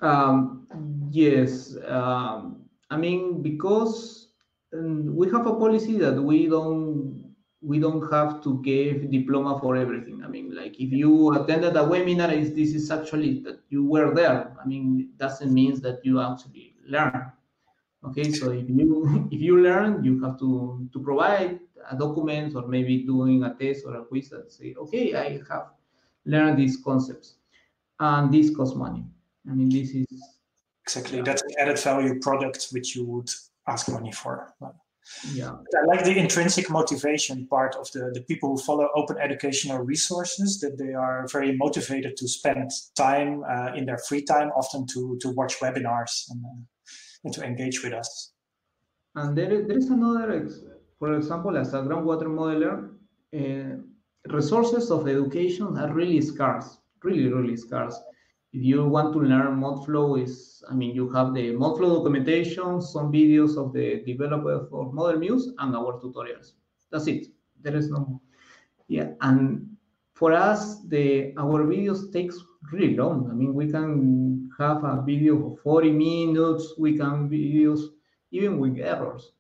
Um, yes, um, I mean because um, we have a policy that we don't we don't have to give diploma for everything. I mean, like if you attended a webinar, is this is actually that you were there. I mean, it doesn't mean that you actually learn. Okay, so if you if you learn, you have to to provide a document or maybe doing a test or a quiz that say, okay, I have learned these concepts, and this costs money. I mean, this is exactly that's an added value product which you would ask money for. Yeah. I like the intrinsic motivation part of the, the people who follow open educational resources, that they are very motivated to spend time uh, in their free time, often to, to watch webinars and, uh, and to engage with us. And there is, there is another, for example, as a groundwater modeler, uh, resources of education are really scarce, really, really scarce if you want to learn ModFlow is, I mean, you have the ModFlow documentation, some videos of the developer for Model Muse, and our tutorials. That's it. There is no, yeah. And for us, the our videos takes really long. I mean, we can have a video of 40 minutes. We can videos even with errors.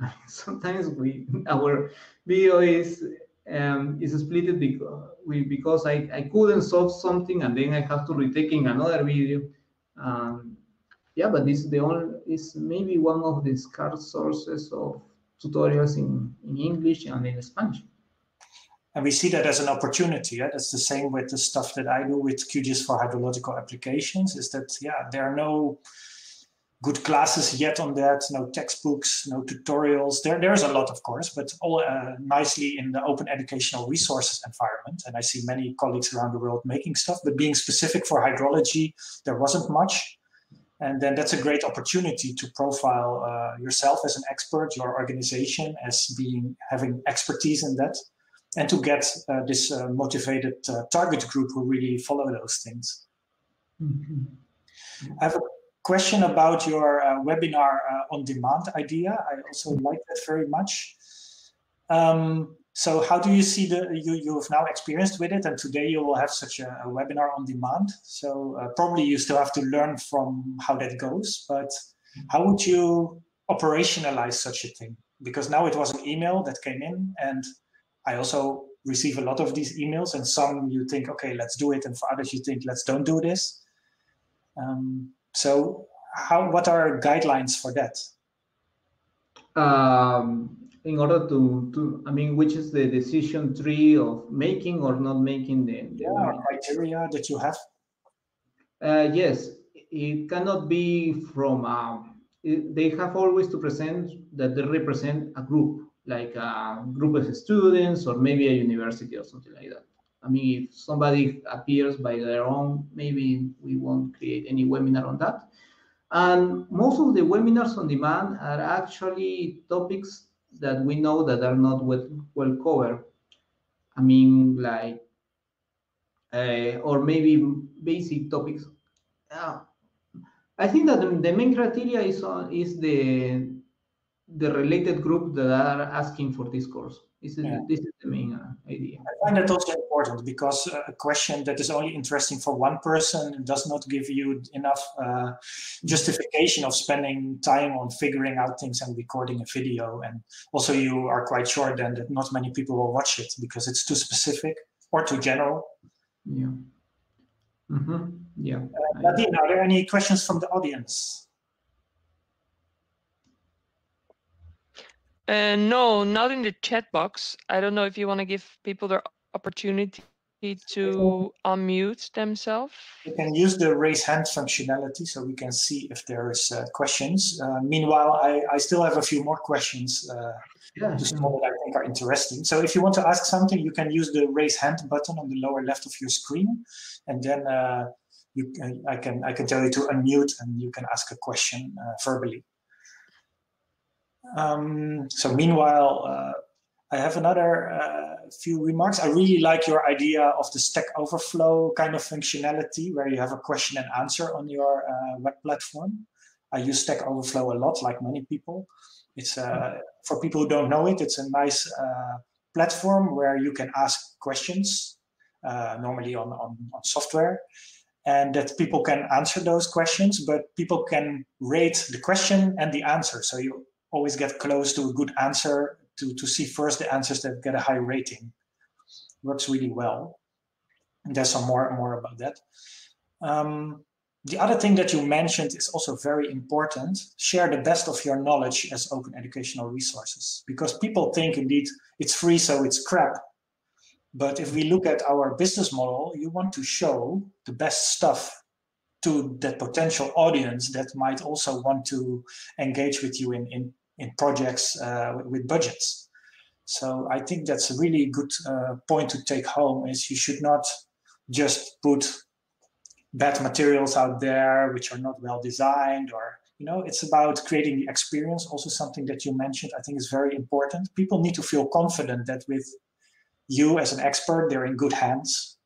Sometimes we our video is um, is split because, because I, I couldn't solve something and then I have to retake in another video. Um, yeah, but this is the only is maybe one of the scarce sources of tutorials in, in English and in Spanish. And we see that as an opportunity. Yeah? That's the same with the stuff that I do with QGIS for hydrological applications. Is that yeah, there are no good classes yet on that, no textbooks, no tutorials. There, there's a lot, of course, but all uh, nicely in the open educational resources environment. And I see many colleagues around the world making stuff, but being specific for hydrology, there wasn't much. And then that's a great opportunity to profile uh, yourself as an expert, your organization as being having expertise in that, and to get uh, this uh, motivated uh, target group who really follow those things. Mm -hmm. I have a question about your uh, webinar uh, on demand idea. I also like that very much. Um, so how do you see the, you, you have now experienced with it and today you will have such a, a webinar on demand. So uh, probably you still have to learn from how that goes, but how would you operationalize such a thing? Because now it was an email that came in and I also receive a lot of these emails and some you think, okay, let's do it. And for others you think, let's don't do this. Um, so how what are guidelines for that? Um, in order to, to, I mean, which is the decision tree of making or not making the, the yeah, criteria that you have? Uh, yes, it cannot be from, um, it, they have always to present that they represent a group, like a group of students or maybe a university or something like that. I mean, if somebody appears by their own, maybe we won't create any webinar on that. And most of the webinars on demand are actually topics that we know that are not well, well covered. I mean, like, uh, or maybe basic topics. Uh, I think that the, main criteria is on, is the the related group that are asking for this course. This is, yeah. this is the main uh, idea. I find that also important because uh, a question that is only interesting for one person does not give you enough uh, justification of spending time on figuring out things and recording a video. And also you are quite sure then that not many people will watch it because it's too specific or too general. Yeah. Mm -hmm. Yeah. Uh, Nadine, are there any questions from the audience? Uh, no, not in the chat box. I don't know if you want to give people the opportunity to unmute themselves. You can use the raise hand functionality so we can see if there is uh, questions. Uh, meanwhile, I, I still have a few more questions uh, yeah, that I think are interesting. So if you want to ask something, you can use the raise hand button on the lower left of your screen, and then uh, you I can I can tell you to unmute and you can ask a question uh, verbally. Um, so meanwhile, uh, I have another uh, few remarks. I really like your idea of the Stack Overflow kind of functionality where you have a question and answer on your uh, web platform. I use Stack Overflow a lot, like many people. It's uh, for people who don't know it. It's a nice uh, platform where you can ask questions, uh, normally on, on, on software, and that people can answer those questions, but people can rate the question and the answer. So you always get close to a good answer to, to see first the answers that get a high rating. Works really well. And there's some more, more about that. Um, the other thing that you mentioned is also very important. Share the best of your knowledge as open educational resources because people think indeed it's free, so it's crap. But if we look at our business model, you want to show the best stuff to that potential audience that might also want to engage with you in, in, in projects uh, with budgets. So I think that's a really good uh, point to take home is you should not just put bad materials out there which are not well designed or you know it's about creating the experience. Also something that you mentioned i think is very important. People need to feel confident that with you as an expert they're in good hands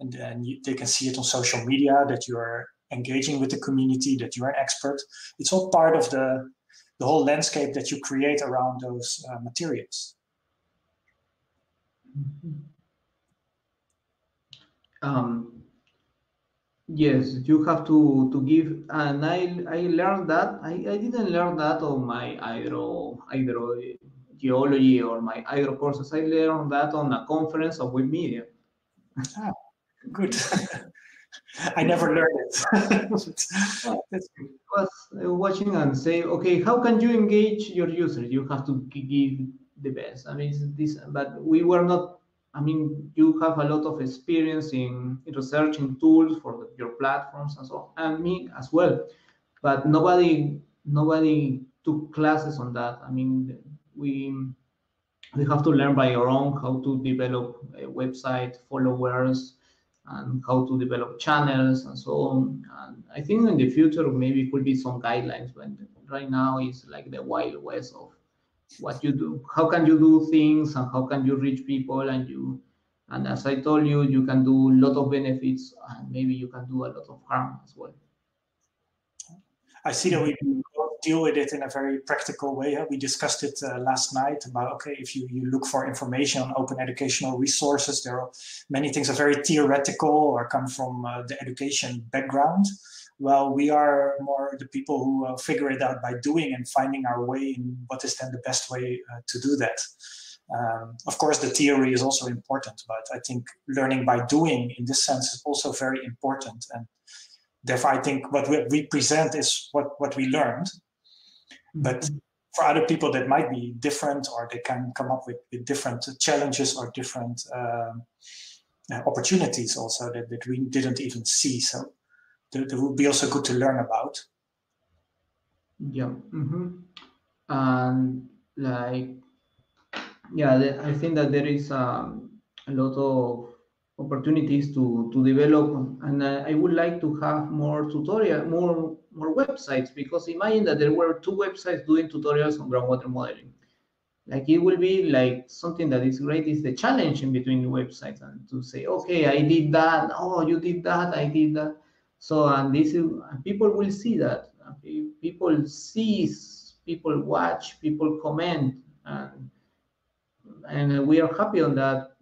and then you, they can see it on social media that you're engaging with the community that you're an expert. It's all part of the the whole landscape that you create around those uh, materials um, Yes, you have to to give, and I I learned that I, I didn't learn that on my hydro hydro geology or my hydro courses. I learned that on a conference of Wikimedia. Ah, good. I never learned it. Was uh, watching and say, okay, how can you engage your users? You have to give the best. I mean, this, but we were not I mean, you have a lot of experience in, in researching tools for the, your platforms and so on, and me as well. But nobody nobody took classes on that. I mean, we we have to learn by our own how to develop a website, followers, and how to develop channels and so on. And I think in the future maybe could be some guidelines. But right now it's like the wild west of what you do how can you do things and how can you reach people and you and as i told you you can do a lot of benefits and maybe you can do a lot of harm as well i see that we deal with it in a very practical way we discussed it uh, last night about okay if you, you look for information on open educational resources there are many things are very theoretical or come from uh, the education background well, we are more the people who uh, figure it out by doing and finding our way in what is then the best way uh, to do that. Um, of course, the theory is also important, but I think learning by doing in this sense is also very important. And therefore, I think what we, we present is what, what we learned. But mm-hmm. for other people, that might be different, or they can come up with, with different challenges or different um, uh, opportunities also that, that we didn't even see. So that, that would be also good to learn about. Yeah. Mm-hmm. And like, yeah, I think that there is um, a lot of opportunities to to develop, and I would like to have more tutorial, more more websites because imagine that there were two websites doing tutorials on groundwater modeling. Like it will be like something that is great is the challenge in between the websites and to say, okay, I did that. Oh, you did that. I did that. So, and this is, people will see that. People see, people watch, people comment, and, and we are happy on that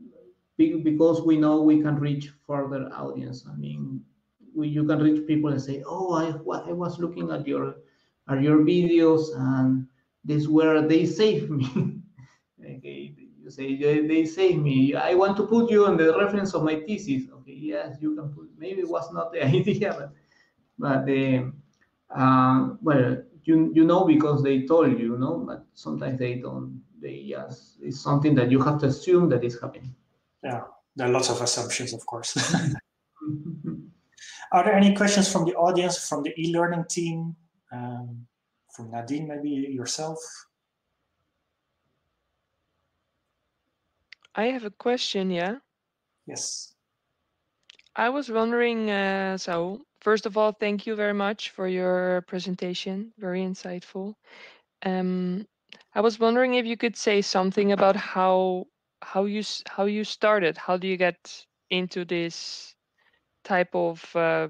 because we know we can reach further audience. I mean, you can reach people and say, "Oh, I, I was looking at your at your videos, and this where they saved me." okay, you say they, they saved me. I want to put you on the reference of my thesis. Okay, yes, you can put maybe it was not the idea, but but uh, uh, well, you you know because they told you, you know, but sometimes they don't. They just it's something that you have to assume that is happening. Yeah, there are lots of assumptions, of course. are there any questions from the audience, from the e-learning team, um, from Nadine, maybe yourself? I have a question, yeah. Yes. I was wondering, uh, so first of all, thank you very much for your presentation. Very insightful. Um, I was wondering if you could say something about how how you how you started. How do you get into this type of uh,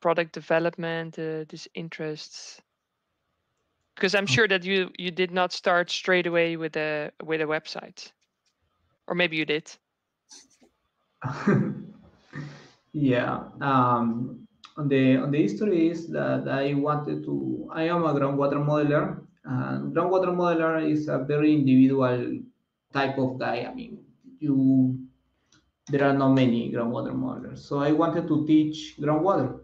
product development, uh, this interests? Because I'm sure that you you did not start straight away with a with a website, or maybe you did. Yeah. Um, on the on the history is that I wanted to. I am a groundwater modeler, And groundwater modeler is a very individual type of guy. I mean, you there are not many groundwater modelers. So I wanted to teach groundwater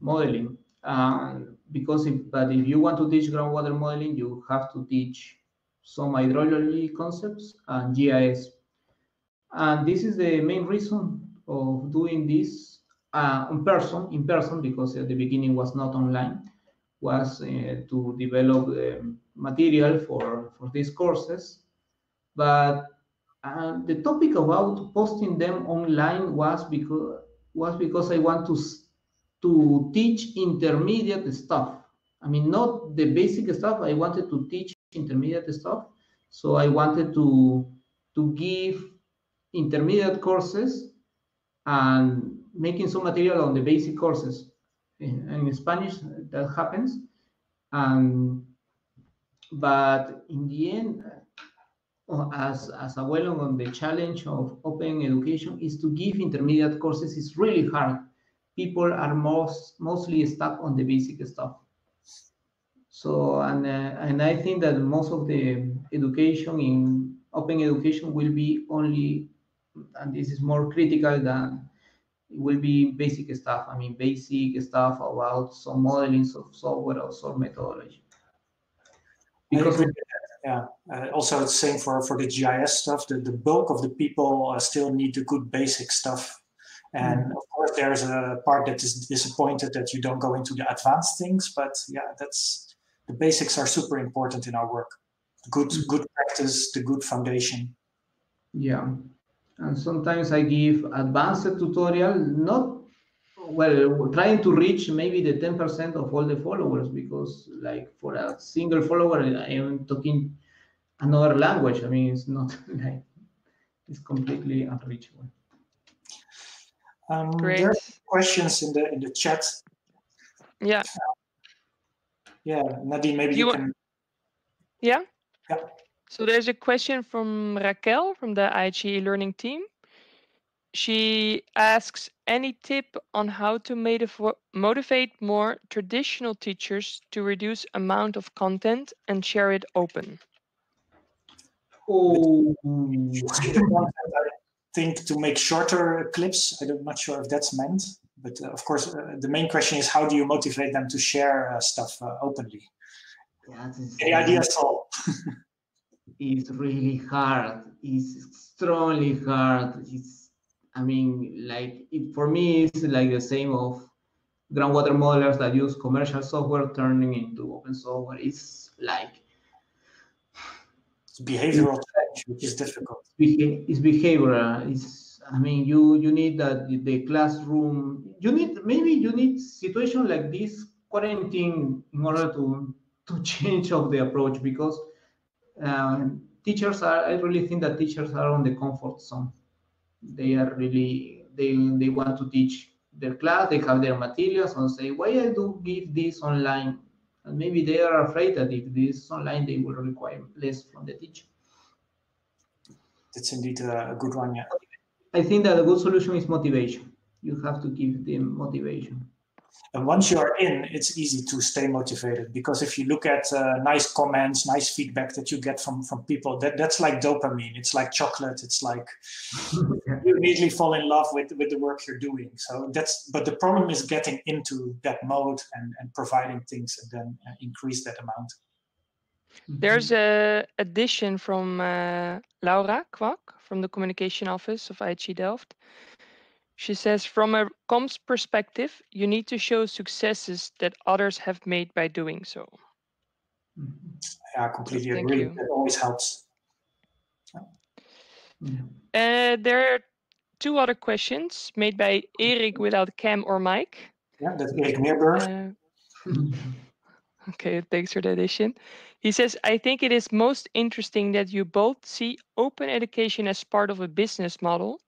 modeling. Um, because if, but if you want to teach groundwater modeling, you have to teach some hydrology concepts and GIS. And this is the main reason of doing this uh, in person, in person, because at the beginning was not online, was uh, to develop the material for, for these courses. But uh, the topic about posting them online was because was because I want to to teach intermediate stuff. I mean, not the basic stuff. I wanted to teach intermediate stuff. So I wanted to to give intermediate courses and making some material on the basic courses. In, in Spanish, that happens. And but in the end, as as well on the challenge of open education is to give intermediate courses is really hard people are most mostly stuck on the basic stuff. So, and uh, and I think that most of the education in open education will be only, and this is more critical than it will be basic stuff. I mean, basic stuff about some modeling of software or some methodology. Because yeah, uh, also it's same for for the GIS stuff. The the bulk of the people uh, still need the good basic stuff and mm. of course, there's a part that is disappointed that you don't go into the advanced things, but yeah, that's the basics are super important in our work. Good, mm. good practice, the good foundation. Yeah, and sometimes I give advanced tutorial, not well, trying to reach maybe the 10% of all the followers because like for a single follower, I am talking another language. I mean, it's not like it's completely unreachable. Um, Great. There are questions in the in the chat. Yeah. yeah, Nadine, maybe you, you can. Yeah. Yeah. So there's a question from Raquel from the IHE learning team. She asks any tip on how to motivate more traditional teachers to reduce amount of content and share it open. Oh think to make shorter clips. I'm not sure if that's meant, but uh, of course, uh, the main question is how do you motivate them to share uh, stuff uh, openly? Yeah, Any ideas, Saul? it's really hard. It's extremely hard. It's, I mean, like it, for me, it's like the same of groundwater modelers that use commercial software turning into open software. It's like it's behavioral change, which is difficult. It's behavioral. It's I mean, you you need that the classroom. You need maybe you need situation like this quarantine in order to to change of the approach because um, teachers are. I really think that teachers are on the comfort zone. They are really they they want to teach their class. They have their materials and say, why I do give this online and maybe they are afraid that if this is online, they will require less from the teacher. That's indeed a good one, yeah. I think that a good solution is motivation. You have to give them motivation. And once you are in, it's easy to stay motivated because if you look at uh, nice comments, nice feedback that you get from from people, that that's like dopamine. It's like chocolate. It's like you immediately fall in love with with the work you're doing. So that's but the problem is getting into that mode and and providing things and then uh, increase that amount. There's a addition from uh, Laura Kwak from the communication office of IHE Delft. She says, from a comms perspective, you need to show successes that others have made by doing so. Yeah, I completely Thank agree. You. That always helps. Uh, there are two other questions made by Eric without cam or mic. Yeah, that's Erik Meerburg. Uh, okay, thanks for the addition. He says, I think it is most interesting that you both see open education as part of a business model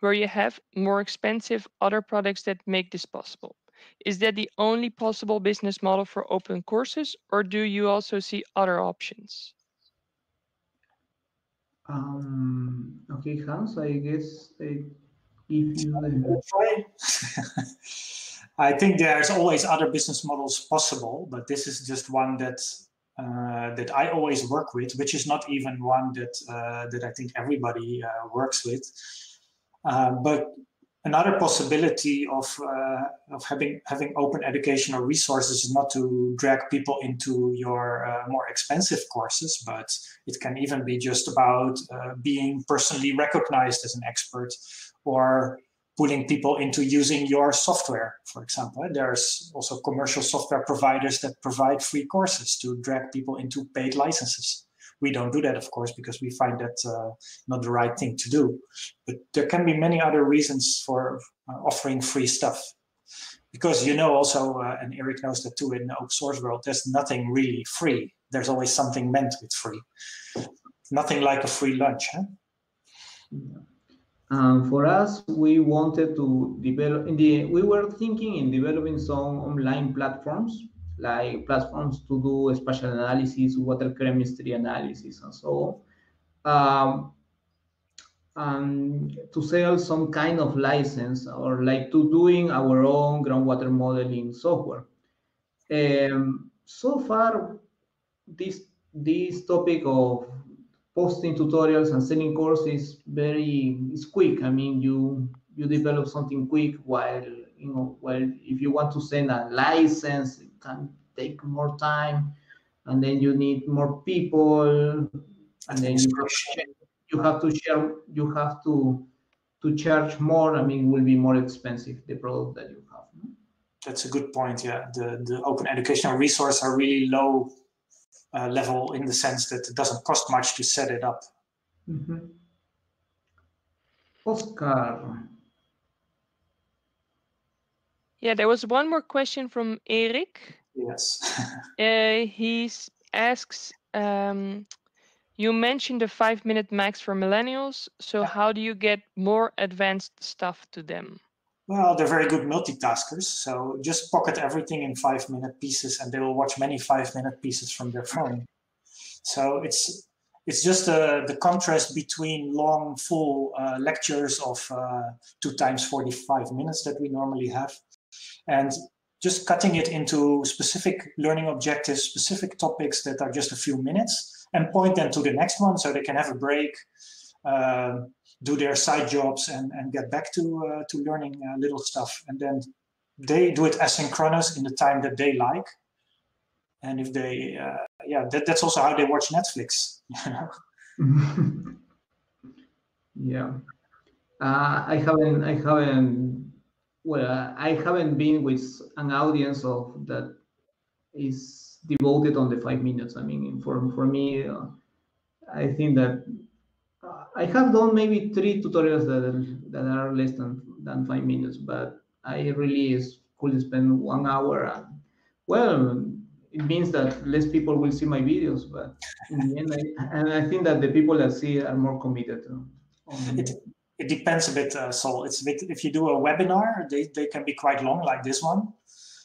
where you have more expensive other products that make this possible. Is that the only possible business model for open courses, or do you also see other options? Um, okay, Hans, I guess I, if you... I think there's always other business models possible, but this is just one that uh, that I always work with, which is not even one that uh, that I think everybody uh, works with. Uh, but another possibility of uh, of having having open educational resources is not to drag people into your uh, more expensive courses, but it can even be just about being personally recognized as an expert or pulling people into using your software, for example. There's also commercial software providers that provide free courses to drag people into paid licenses. We don't do that, of course, because we find that uh, not the right thing to do. But there can be many other reasons for uh, offering free stuff. Because you know also, uh, and Eric knows that too, in the open source world, there's nothing really free. There's always something meant with free. Nothing like a free lunch, huh? Um, for us, we wanted to develop, the, we were thinking in developing some online platforms, like platforms to do spatial analysis, water chemistry analysis, and so on. Um, to sell some kind of license or like to doing our own groundwater modeling software. Um, so far, this this topic of posting tutorials and selling courses very it's quick. I mean, you you develop something quick while you know well if you want to send a license, can take more time, and then you need more people, and then you have, you have to share you have to to charge more. I mean, will be more expensive the product that you have. That's a good point. Yeah, the the open educational resources are really low uh, level in the sense that it doesn't cost much to set it up. Mm -hmm. Oscar. Yeah, there was one more question from Eric. Yes. uh, he asks, um, you mentioned the five minute max for millennials. So yeah. how do you get more advanced stuff to them? Well, they're very good multitaskers. So just pocket everything in five minute pieces and they will watch many five minute pieces from their phone. So it's it's just uh, the contrast between long, full uh, lectures of uh, two times 45 minutes that we normally have and just cutting it into specific learning objectives, specific topics that are just a few minutes and point them to the next one so they can have a break. Um, do their side jobs and, and get back to uh, to learning uh, little stuff. And then they do it asynchronous in the time that they like. And if they uh, yeah that, that's also how they watch netflix yeah. Uh, i haven't i haven't well i haven't been with an audience of that is devoted on the five minutes i mean for for me uh, i think that I have done maybe three tutorials that are, that are less than, than five minutes, but I really could spend one hour. And, well, it means that less people will see my videos, but in the end, I, and I think that the people that see are more committed. It, it depends a bit, uh, Saul. It's a bit, if you do a webinar, they, they can be quite long, like this one.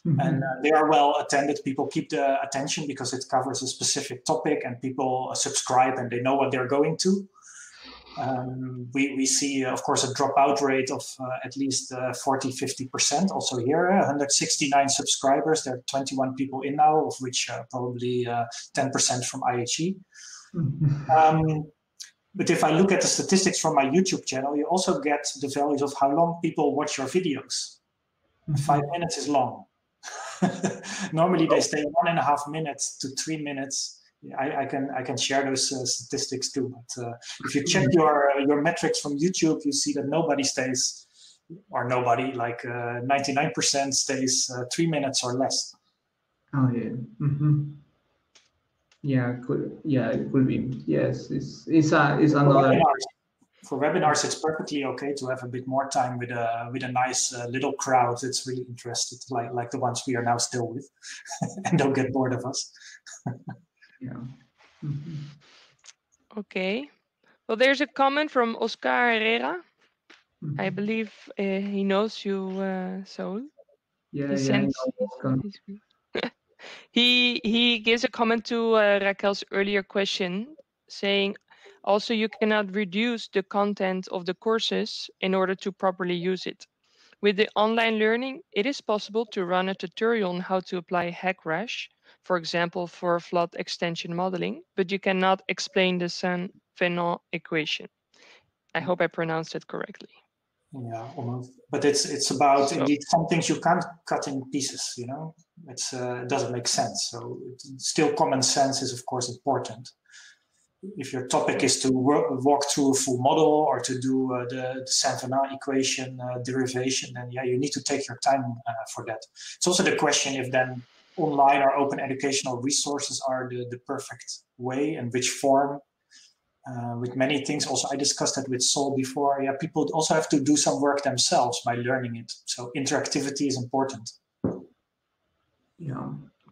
Mm -hmm. And uh, they are well attended. People keep the attention because it covers a specific topic and people subscribe and they know what they're going to. Um, we, we see, of course, a dropout rate of uh, at least uh, 40, 50%. Also here, uh, 169 subscribers. There are 21 people in now, of which uh, probably 10% uh, from IHE. um, but if I look at the statistics from my YouTube channel, you also get the values of how long people watch your videos. Mm -hmm. Five minutes is long. Normally they stay one and a half minutes to three minutes I, I, can I can share those uh, statistics too. But uh, if you check your uh, your metrics from YouTube, you see that nobody stays, or nobody like uh, ninety nine percent stays uh, three minutes or less. Oh yeah. Mm -hmm. Yeah, could yeah, it could be. Yes, it's it's a it's another. For webinars, for webinars, it's perfectly okay to have a bit more time with a with a nice uh, little crowd that's really interested, like like the ones we are now still with, and don't get bored of us. Yeah. Mm -hmm. Okay. Well, there's a comment from Oscar Herrera. Mm -hmm. I believe uh, he knows you, uh, Saul. Yeah, he yeah, he he gives a comment to uh, Raquel's earlier question, saying also you cannot reduce the content of the courses in order to properly use it. With the online learning, it is possible to run a tutorial on how to apply HEC-RAS for example, for flood extension modeling, but you cannot explain the Saint-Venant equation. I hope I pronounced it correctly. Yeah, almost. But it's it's about so, indeed some things you can't cut in pieces. You know, it's uh, it doesn't make sense. So still, common sense is of course important. If your topic is to work, walk through a full model or to do uh, the, the Saint-Venant equation uh, derivation, then yeah, you need to take your time uh, for that. It's also the question if then online or open educational resources are the, the perfect way and which form uh, with many things. Also, I discussed that with Saul before. Yeah, people also have to do some work themselves by learning it. So interactivity is important. Yeah.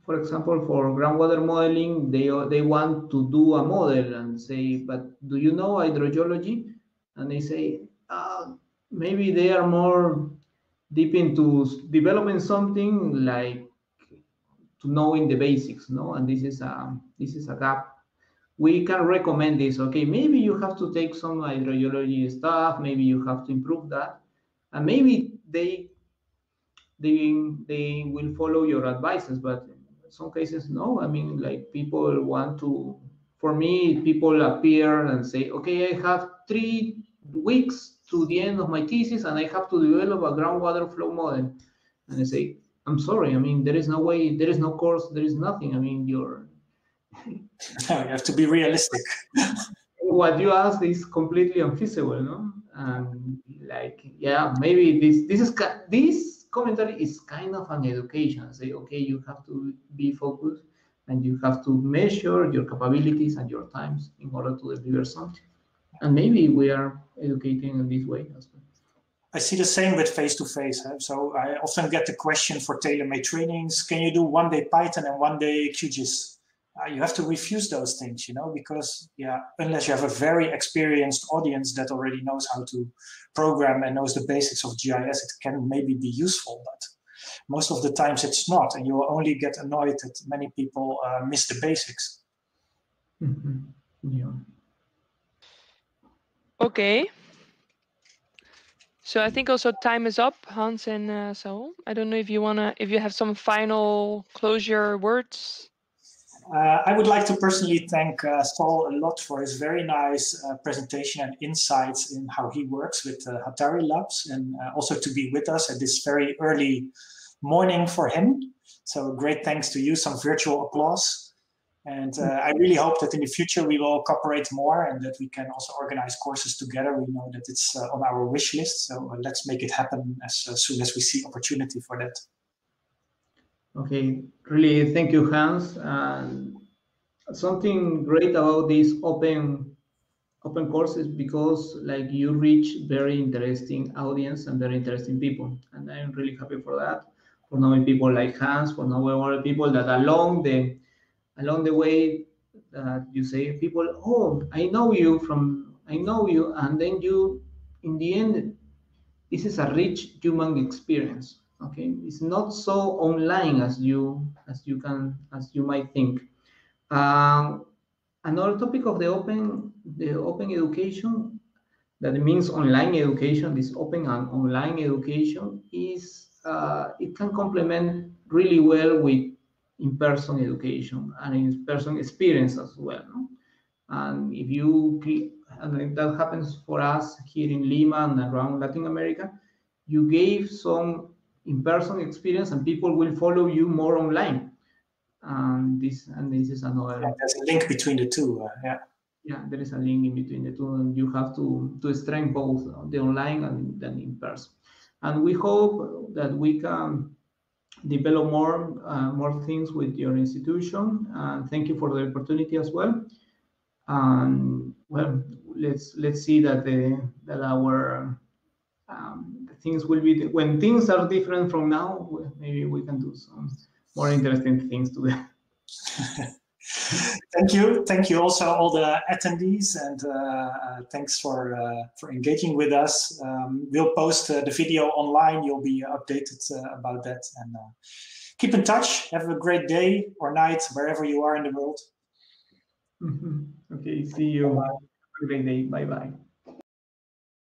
For example, for groundwater modeling, they they want to do a model and say, but do you know hydrogeology? And they say, uh, maybe they are more deep into developing something like to knowing the basics, no? And this is a this is a gap we can recommend this. Okay, maybe you have to take some hydrogeology stuff. Maybe you have to improve that, and maybe they they they will follow your advices. But in some cases, no. I mean, like people want to. For me, people appear and say, "Okay, I have three weeks to the end of my thesis, and I have to develop a groundwater flow model." And I say, "I'm sorry. I mean, there is no way. There is no course. There is nothing. I mean, you have to be realistic. what you ask is completely unfeasible, no? And like, yeah, maybe this this is this commentary is kind of an education. Say, okay, you have to be focused and you have to measure your capabilities and your times in order to deliver something. And maybe we are educating in this way as well. I see the same with face-to-face. -face, so I often get the question for tailor-made trainings, can you do one day Python and one day QGIS? Uh, you have to refuse those things, you know, because yeah, unless you have a very experienced audience that already knows how to program and knows the basics of GIS, it can maybe be useful, but most of the times it's not, and you will only get annoyed that many people uh, miss the basics. Mm -hmm. Yeah. Okay. So I think also time is up, Hans and uh, Saul. I don't know if you wanna, if you have some final closure words. Uh, I would like to personally thank uh, Saul a lot for his very nice uh, presentation and insights in how he works with uh, Hatari Labs and uh, also to be with us at this very early morning for him. So great thanks to you, some virtual applause. And uh, I really hope that in the future we will cooperate more and that we can also organize courses together. We know that it's on our wish list, so let's make it happen as soon as we see opportunity for that. Okay, really thank you, Hans. And something great about this open open courses because like you reach very interesting audience and very interesting people. And I'm really happy for that. For knowing people like Hans, for knowing other people that along the along the way that you say people, oh, I know you from I know you, and then you in the end, this is a rich human experience okay it's not so online as you as you can as you might think um, another topic of the open the open education that means online education this open and online education is uh, it can complement really well with in-person education and in-person experience as well no? and if you and if that happens for us here in lima and around latin america you gave some in-person experience and people will follow you more online. And this and this is another there's a link between the two uh, yeah. Yeah there is a link in between the two and you have to to strengthen both the online and then in person. And we hope that we can develop more uh, more things with your institution. And thank you for the opportunity as well. And well let's let's see that the that our um, things will be when things are different from now maybe we can do some more interesting things today thank you. Thank you also all the attendees and uh, uh, thanks for uh, for engaging with us. Um, we'll post uh, the video online. You'll be updated uh, about that and uh, keep in touch. Have a great day or night wherever you are in the world. Mm -hmm. okay see you. Bye -bye. have a great day. Bye bye